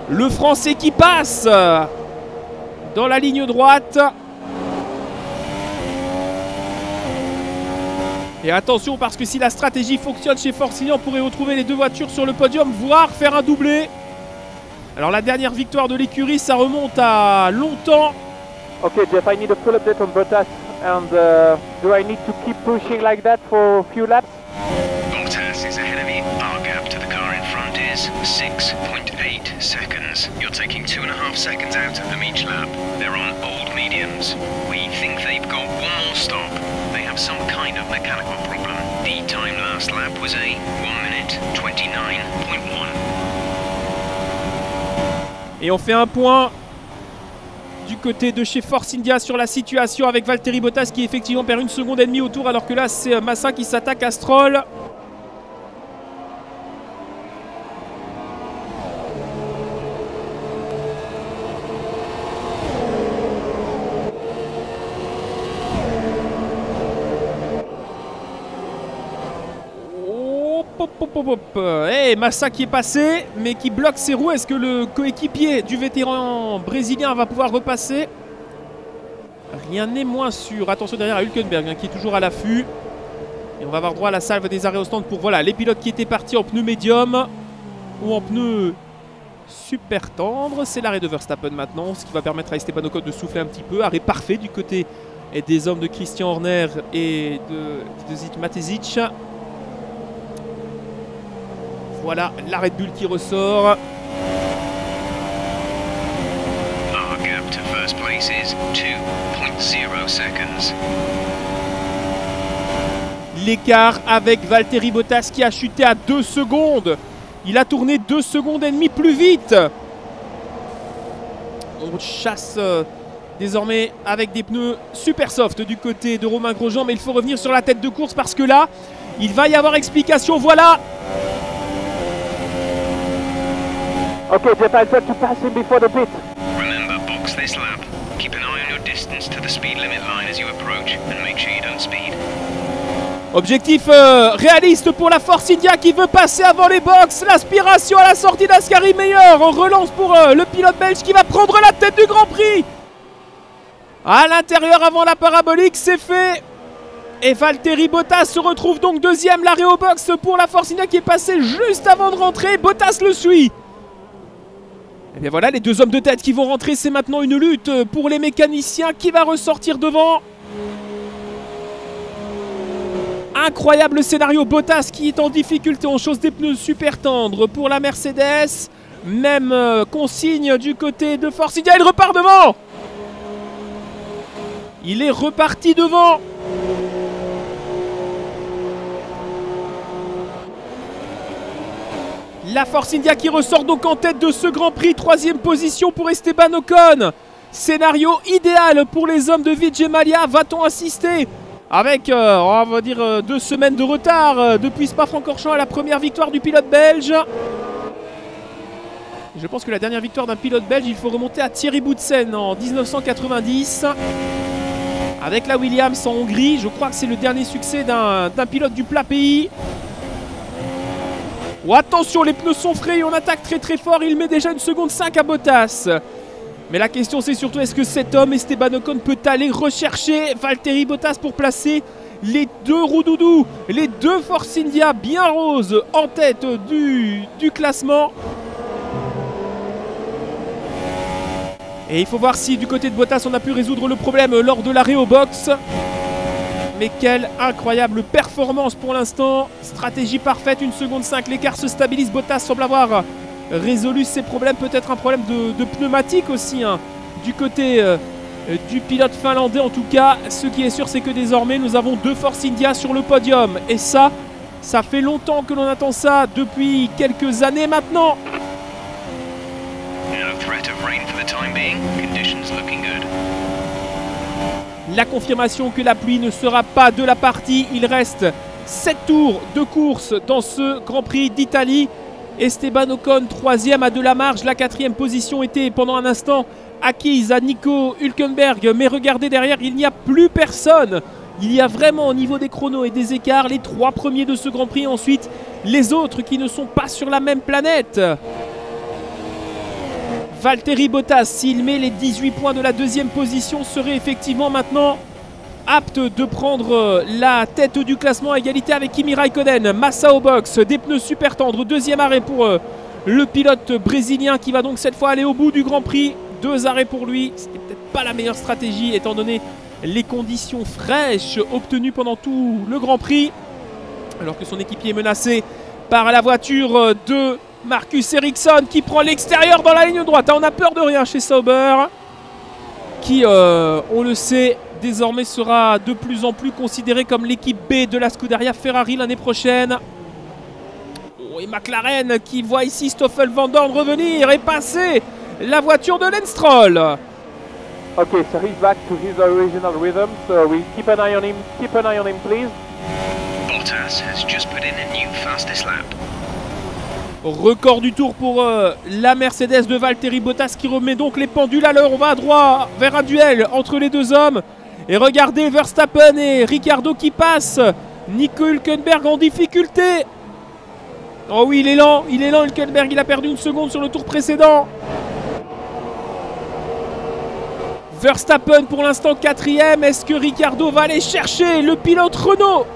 le Français qui passe dans la ligne droite. Et attention parce que si la stratégie fonctionne chez Force India, on pourrait retrouver les deux voitures sur le podium, voire faire un doublé. Alors la dernière victoire de l'écurie, ça remonte à longtemps. Okay, Jeff, I need a full update on Bottas. And uh, do I need to keep pushing like that for a few laps? Bottas is ahead of you. Our gap to the car in front is 6.8 seconds. You're taking two and a half seconds out of them each lap. They're on old mediums. We think they've got one more stop. They have some kind of mechanical problem. The time last lap was a 1 minute 29.1. Et on fait un point du côté de chez Force India sur la situation avec Valtteri Bottas qui effectivement perd une seconde et demie au tour alors que là c'est Massa qui s'attaque à Stroll. Hop, hop, hop, hop, hop. Eh, Massa qui est passé, mais qui bloque ses roues. Est-ce que le coéquipier du vétéran brésilien va pouvoir repasser? Rien n'est moins sûr. Attention derrière à Hülkenberg hein, qui est toujours à l'affût. Et on va avoir droit à la salve des arrêts au stand pour voilà, les pilotes qui étaient partis en pneu médium ou en pneu super tendre. C'est l'arrêt de Verstappen maintenant, ce qui va permettre à Esteban Ocon de souffler un petit peu. Arrêt parfait du côté des hommes de Christian Horner et de, de Zit Matezic. Voilà la Red Bull qui ressort. Our gap to first place is 2.0 seconds. L'écart avec Valtteri Bottas qui a chuté à 2 secondes. Il a tourné 2 secondes et demie plus vite. On chasse euh, désormais avec des pneus super soft du côté de Romain Grosjean. Mais il faut revenir sur la tête de course parce que là, il va y avoir explication. Voilà Okay, tried to pass him before the pit. Remember, box this lap. Keep an eye on your distance to the speed limit line as you approach and make sure you don't speed. Objectif euh, réaliste pour la Force India qui veut passer avant les box. L'aspiration à la sortie d'Ascari meilleur. On relance pour euh, le pilote belge qui va prendre la tête du Grand Prix. À l'intérieur avant la parabolique, c'est fait. Et Valtteri Bottas se retrouve donc deuxième. L'arrêt au box pour la Force India qui est passé juste avant de rentrer. Bottas le suit. Et bien voilà, les deux hommes de tête qui vont rentrer. C'est maintenant une lutte pour les mécaniciens. Qui va ressortir devant Incroyable scénario. Bottas qui est en difficulté. On chose des pneus super tendres pour la Mercedes. Même euh, consigne du côté de Force India. Il repart devant. Il est reparti devant. La Force India qui ressort donc en tête de ce Grand Prix. Troisième position pour Esteban Ocon. Scénario idéal pour les hommes de Vijay Malia. Va-t-on assister avec, euh, on va dire, euh, deux semaines de retard euh, depuis Spa-Francorchamps à la première victoire du pilote belge? Je pense que la dernière victoire d'un pilote belge, il faut remonter à Thierry Boutsen en 1990. Avec la Williams en Hongrie, je crois que c'est le dernier succès d'un pilote du plat pays. Oh, attention, les pneus sont frais et on attaque très très fort. Il met déjà une seconde 5 à Bottas. Mais la question c'est surtout est-ce que cet homme, Esteban Ocon, peut aller rechercher Valtteri Bottas pour placer les deux roudoudous, les deux Force India bien roses en tête du, du classement? Et il faut voir si du côté de Bottas on a pu résoudre le problème lors de l'arrêt au box. Mais quelle incroyable performance pour l'instant. Stratégie parfaite, une seconde 5. L'écart se stabilise. Bottas semble avoir résolu ses problèmes. Peut-être un problème de, pneumatique aussi hein, du côté euh, du pilote finlandais. En tout cas, ce qui est sûr, c'est que désormais, nous avons deux Force India sur le podium. Et ça, ça fait longtemps que l'on attend ça depuis quelques années maintenant. La confirmation que la pluie ne sera pas de la partie. Il reste 7 tours de course dans ce Grand Prix d'Italie. Esteban Ocon, troisième à de la marge. La quatrième position était pendant un instant acquise à Nico Hülkenberg. Mais regardez derrière, il n'y a plus personne. Il y a vraiment au niveau des chronos et des écarts les trois premiers de ce Grand Prix. Ensuite, les autres qui ne sont pas sur la même planète. Valtteri Bottas, s'il met les 18 points de la deuxième position, serait effectivement maintenant apte de prendre euh, la tête du classement à égalité avec Kimi Raikkonen. Massa au box, des pneus super tendres. Deuxième arrêt pour euh, le pilote brésilien qui va donc cette fois aller au bout du Grand Prix. Deux arrêts pour lui. C'était peut-être pas la meilleure stratégie étant donné les conditions fraîches obtenues pendant tout le Grand Prix. Alors que son équipier est menacé par la voiture euh, de Marcus Ericsson qui prend l'extérieur dans la ligne droite. Ah, on a peur de rien chez Sauber. Qui, on le sait, désormais sera de plus en plus considéré comme l'équipe B de la Scuderia Ferrari l'année prochaine. Oh, et McLaren qui voit ici Stoffel Van Dorn revenir et passer la voiture de Lenstroll. Okay, so he's back to his original rhythm, so we keep an eye on him. Keep an eye on him, please. Bottas has just put in a new fastest lap. Record du tour pour euh, la Mercedes de Valtteri Bottas qui remet donc les pendules à l'heure. On va droit vers un duel entre les deux hommes. Et regardez Verstappen et Ricardo qui passent. Nico Hülkenberg en difficulté. Oh oui, il est lent, il est lent Hülkenberg, il a perdu une seconde sur le tour précédent. Verstappen pour l'instant quatrième. Est-ce que Ricardo va aller chercher le pilote Renault?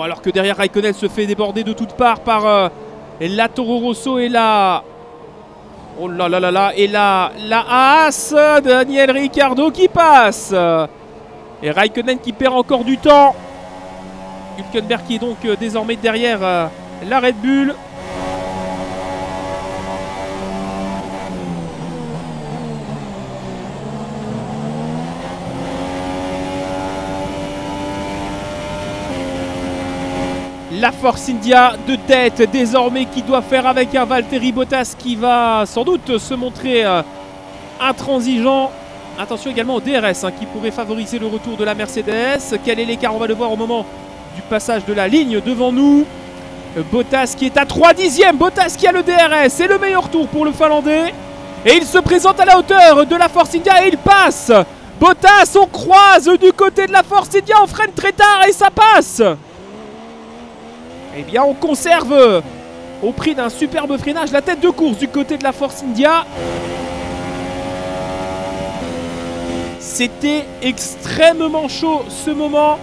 Alors que derrière Raikkonen se fait déborder de toutes parts par euh, la Toro Rosso et la Oh là là là là. Et là, la Haas, Daniel Ricciardo qui passe. Et Raikkonen qui perd encore du temps. Hülkenberg qui est donc euh, désormais derrière euh, la Red Bull. La Force India de tête désormais qui doit faire avec un Valtteri Bottas qui va sans doute se montrer euh, intransigeant. Attention également au DRS hein, qui pourrait favoriser le retour de la Mercedes. Quel est l'écart? On va le voir au moment du passage de la ligne devant nous. Bottas qui est à 3 dixièmes. Bottas qui a le DRS. C'est le meilleur tour pour le Finlandais. Et il se présente à la hauteur de la Force India et il passe. Bottas, on croise du côté de la Force India. On freine très tard et ça passe. Eh bien, on conserve au prix d'un superbe freinage la tête de course du côté de la Force India. C'était extrêmement chaud ce moment.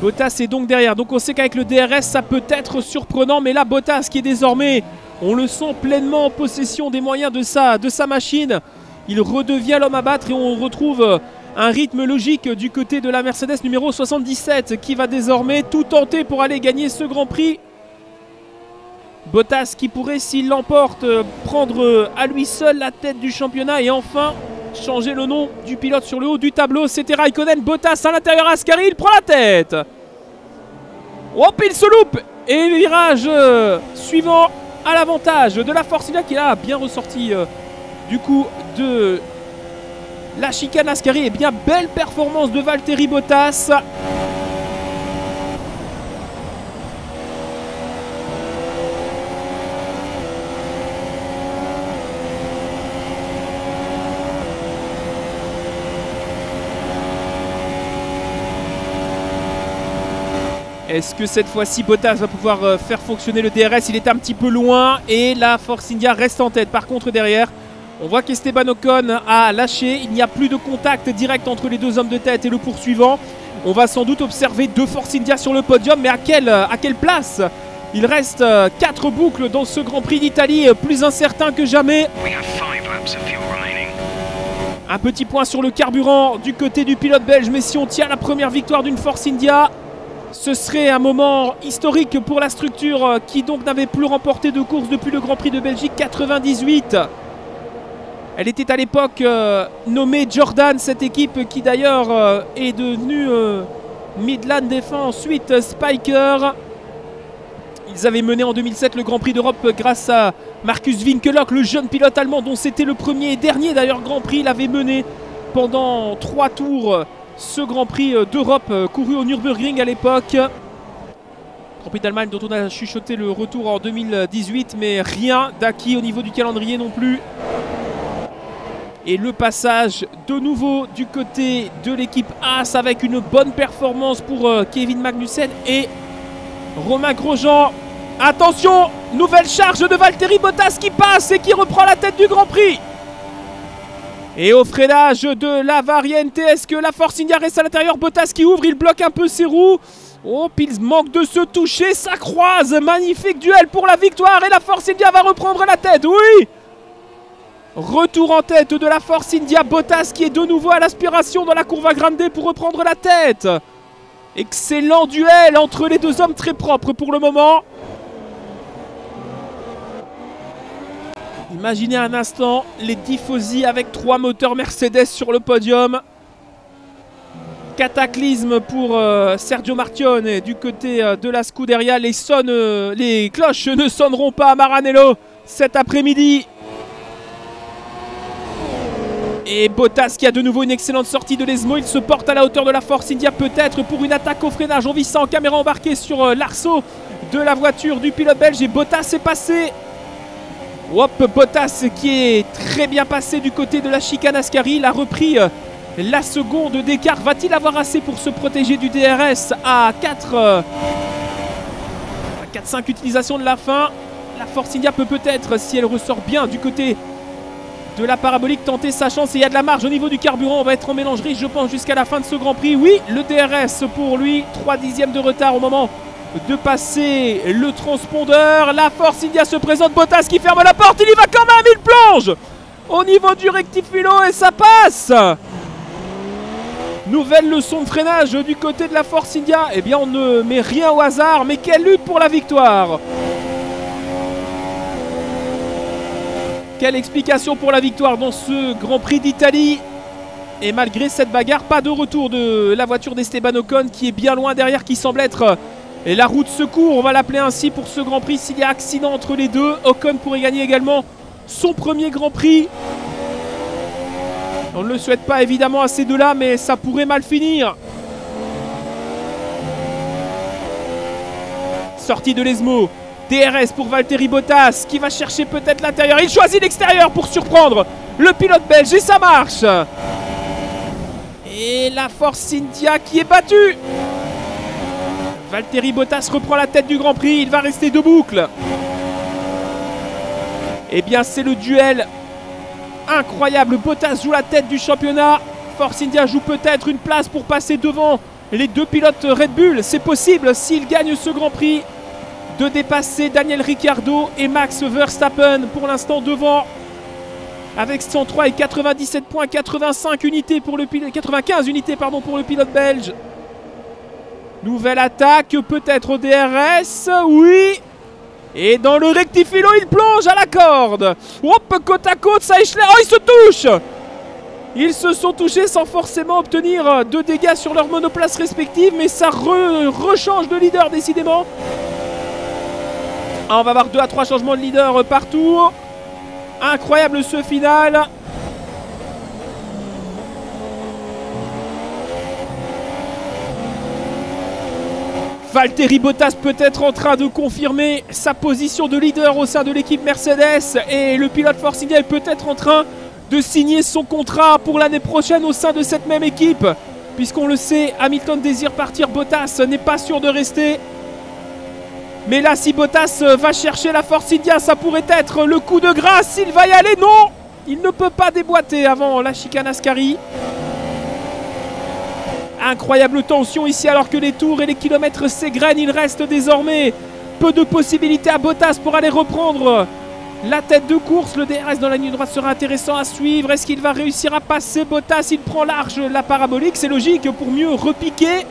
Bottas est donc derrière. Donc on sait qu'avec le DRS, ça peut être surprenant. Mais là, Bottas qui est désormais, on le sent pleinement en possession des moyens de sa, de sa machine. Il redevient l'homme à battre et on retrouve un rythme logique du côté de la Mercedes numéro 77 qui va désormais tout tenter pour aller gagner ce Grand Prix. Bottas qui pourrait, s'il l'emporte, prendre à lui seul la tête du championnat et enfin changer le nom du pilote sur le haut du tableau. C'était Raikkonen, Bottas à l'intérieur, Ascari, il prend la tête. Hop, il se loupe Et virage euh, suivant à l'avantage de la Forcidia qui a bien ressorti euh, du coup de la chicane Ascari. Et bien belle performance de Valtteri Bottas. Est-ce que cette fois-ci Bottas va pouvoir euh, faire fonctionner le DRS Il est un petit peu loin et la Force India reste en tête. Par contre derrière, on voit qu'Esteban Ocon a lâché. Il n'y a plus de contact direct entre les deux hommes de tête et le poursuivant. On va sans doute observer deux Force India sur le podium, mais à quelle, à quelle place? Il reste 4 euh, boucles dans ce Grand Prix d'Italie, euh, plus incertain que jamais. Un petit point sur le carburant du côté du pilote belge, mais si on tient la première victoire d'une Force India, ce serait un moment historique pour la structure euh, qui donc n'avait plus remporté de course depuis le Grand Prix de Belgique 98. Elle était à l'époque euh, nommée Jordan, cette équipe qui d'ailleurs euh, est devenue Midland Défense, ensuite Spiker. Ils avaient mené en 2007 le Grand Prix d'Europe grâce à Marcus Winkelock, le jeune pilote allemand dont c'était le premier et dernier d'ailleurs Grand Prix. Il avait mené pendant trois tours ce Grand Prix euh, d'Europe euh, couru au Nürburgring à l'époque. Grand Prix d'Allemagne dont on a chuchoté le retour en 2018, mais rien d'acquis au niveau du calendrier non plus. Et le passage de nouveau du côté de l'équipe As avec une bonne performance pour euh, Kevin Magnussen et Romain Grosjean. Attention, nouvelle charge de Valtteri Bottas qui passe et qui reprend la tête du Grand Prix. Et au freinage de la Variante, est-ce que la Force India reste à l'intérieur? Bottas qui ouvre, il bloque un peu ses roues. Oh, Pils manque de se toucher, ça croise. Magnifique duel pour la victoire et la Force India va reprendre la tête, oui Retour en tête de la Force India, Bottas qui est de nouveau à l'aspiration dans la courbe à Grande pour reprendre la tête. Excellent duel entre les deux hommes très propres pour le moment. Imaginez un instant les Tifosi avec trois moteurs Mercedes sur le podium. Cataclysme pour euh, Sergio Martione du côté euh, de la Scuderia. Euh, les cloches ne sonneront pas à Maranello cet après-midi. Et Bottas qui a de nouveau une excellente sortie de l'Esmo. Il se porte à la hauteur de la Force India peut-être pour une attaque au freinage. On vit ça en caméra embarquée sur l'arceau de la voiture du pilote belge. Et Bottas est passé Hop, Bottas qui est très bien passé du côté de la chicane Ascari. Il a repris euh, la seconde d'écart. Va-t-il avoir assez pour se protéger du DRS à 4 4-5 utilisations de la fin? La Force India peut peut-être, si elle ressort bien du côté de la parabolique, tenter sa chance. Et il y a de la marge au niveau du carburant. On va être en mélangerie, je pense, jusqu'à la fin de ce Grand Prix. Oui, le DRS pour lui. 3 dixièmes de retard au moment de passer le transpondeur. La Force India se présente. Bottas qui ferme la porte. Il y va quand même. Il plonge au niveau du rectifilo et ça passe. Nouvelle leçon de freinage du côté de la Force India. Eh bien, on ne met rien au hasard. Mais quelle lutte pour la victoire Quelle explication pour la victoire dans ce Grand Prix d'Italie et malgré cette bagarre, pas de retour de la voiture d'Esteban Ocon qui est bien loin derrière, qui semble être et la route secours, on va l'appeler ainsi pour ce Grand Prix. S'il y a accident entre les deux, Ocon pourrait gagner également son premier Grand Prix. On ne le souhaite pas évidemment à ces deux-là, mais ça pourrait mal finir. Sortie de l'Esmo. DRS pour Valtteri Bottas qui va chercher peut-être l'intérieur. Il choisit l'extérieur pour surprendre le pilote belge et ça marche. Et la Force India qui est battue. Valtteri Bottas reprend la tête du Grand Prix. Il va rester deux boucles. Eh bien, c'est le duel incroyable. Bottas joue la tête du championnat. Force India joue peut-être une place pour passer devant les deux pilotes Red Bull. C'est possible s'il gagne ce Grand Prix de dépasser Daniel Ricciardo et Max Verstappen pour l'instant devant avec 103 et 97 points, 85 unités pour le 95 unités pour le pilote belge. Nouvelle attaque, peut-être au DRS. Oui. Et dans le rectifilo, il plonge à la corde. Hop, côte à côte, ça. Oh, il se touche. Ils se sont touchés sans forcément obtenir de dégâts sur leurs monoplaces respectives, mais ça rechange de leader décidément. Ah, on va avoir 2 à 3 changements de leader partout. Incroyable ce final. Valtteri Bottas peut être en train de confirmer sa position de leader au sein de l'équipe Mercedes et le pilote Force India peut-être en train de signer son contrat pour l'année prochaine au sein de cette même équipe. Puisqu'on le sait, Hamilton désire partir, Bottas n'est pas sûr de rester. Mais là, si Bottas va chercher la Force India, ça pourrait être le coup de grâce. Il va y aller, non Il ne peut pas déboîter avant la chicane Ascari. Incroyable tension ici alors que les tours et les kilomètres s'égrènent. Il reste désormais peu de possibilités à Bottas pour aller reprendre la tête de course. Le DRS dans la ligne droite sera intéressant à suivre. Est-ce qu'il va réussir à passer Bottas? Il prend large la parabolique. C'est logique pour mieux repiquer.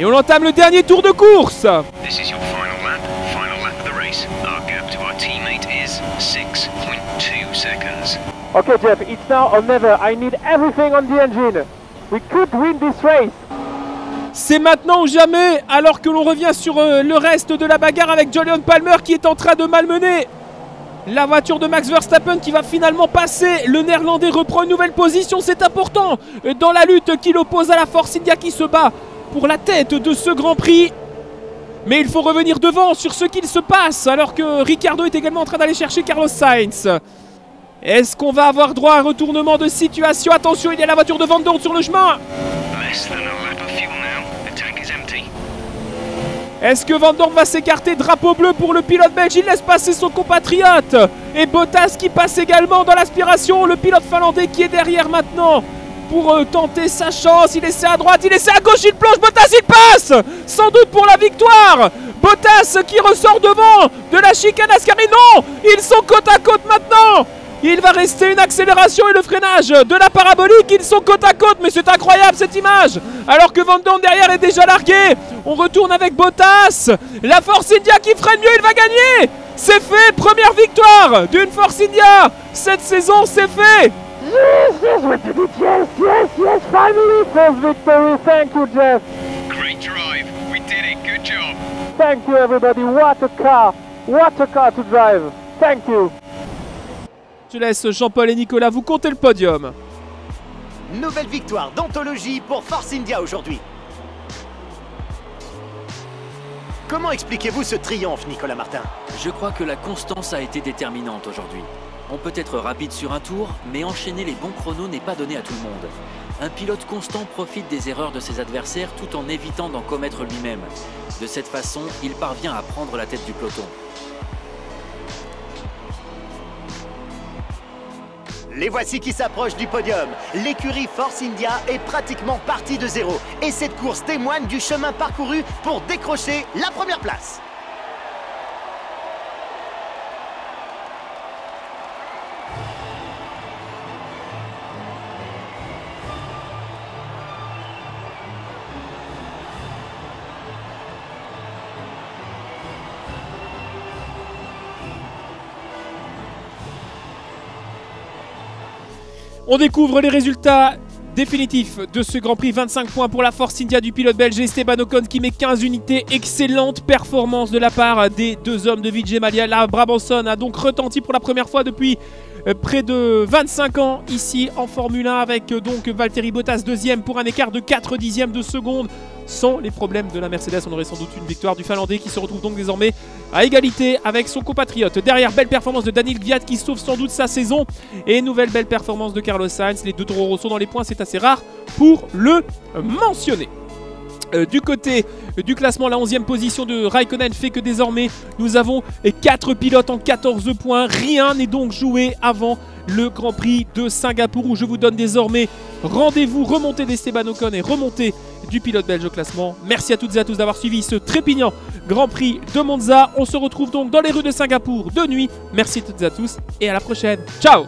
Et on entame le dernier tour de course. This is your final lap. Final lap of the race. Our gap to our teammate is 6.2 seconds. Okay, Jeff, it's now or never. I need everything on the engine. We could win this race. C'est maintenant ou jamais, alors que l'on revient sur euh, le reste de la bagarre avec Julian Palmer qui est en train de malmener la voiture de Max Verstappen qui va finalement passer. Le néerlandais reprend une nouvelle position, c'est important dans la lutte qu'il oppose à la Force India qui se bat pour la tête de ce Grand Prix. Mais il faut revenir devant sur ce qu'il se passe alors que Ricardo est également en train d'aller chercher Carlos Sainz. Est-ce qu'on va avoir droit à un retournement de situation? Attention, il y a la voiture de Van Dorn sur le chemin. Est-ce que Van Dorn va s'écarter? Drapeau bleu pour le pilote belge. Il laisse passer son compatriote. Et Bottas qui passe également dans l'aspiration. Le pilote finlandais qui est derrière maintenant pour euh, tenter sa chance. Il essaie à droite, il essaie à gauche, il plonge. Bottas, il passe Sans doute pour la victoire. Bottas qui ressort devant de la chicane Ascari. Non Ils sont côte à côte maintenant il va rester une accélération et le freinage de la parabolique. Ils sont côte à côte, mais c'est incroyable cette image. Alors que Van Dorn derrière est déjà largué. On retourne avec Bottas. La Force India qui freine mieux, il va gagner. C'est fait, première victoire d'une Force India. Cette saison, c'est fait. Yes, yes, we did it. Yes, yes, yes. Finally, first victory. Thank you, Jeff. Great drive. We did it. Good job. Thank you, everybody. What a car. What a car to drive. Thank you. Je laisse Jean-Paul et Nicolas vous compter le podium. Nouvelle victoire d'anthologie pour Force India aujourd'hui. Comment expliquez-vous ce triomphe, Nicolas Martin? Je crois que la constance a été déterminante aujourd'hui. On peut être rapide sur un tour, mais enchaîner les bons chronos n'est pas donné à tout le monde. Un pilote constant profite des erreurs de ses adversaires tout en évitant d'en commettre lui-même. De cette façon, il parvient à prendre la tête du peloton. Les voici qui s'approchent du podium. L'écurie Force India est pratiquement partie de zéro. Et cette course témoigne du chemin parcouru pour décrocher la première place. On découvre les résultats définitifs de ce Grand Prix. 25 points pour la Force India du pilote belge Esteban Ocon qui met 15 unités. Excellente performance de la part des deux hommes de Vijay Malia. La Brabanson a donc retenti pour la première fois depuis euh, près de 25 ans ici en Formule 1 avec euh, donc Valtteri Bottas deuxième pour un écart de 4 dixièmes de seconde. Sans les problèmes de la Mercedes, on aurait sans doute une victoire du Finlandais qui se retrouve donc désormais à égalité avec son compatriote. Derrière, belle performance de Daniel Gviat qui sauve sans doute sa saison. Et nouvelle belle performance de Carlos Sainz. Les deux Toro Rosso dans les points, c'est assez rare pour le mentionner. Euh, du côté du classement, la 11e position de Raikkonen fait que désormais nous avons 4 pilotes en 14 points. Rien n'est donc joué avant le Grand Prix de Singapour où je vous donne désormais rendez-vous remontée d'Esteban Ocon et remontée du pilote belge au classement. Merci à toutes et à tous d'avoir suivi ce trépignant Grand Prix de Monza. On se retrouve donc dans les rues de Singapour de nuit. Merci à toutes et à tous et à la prochaine. Ciao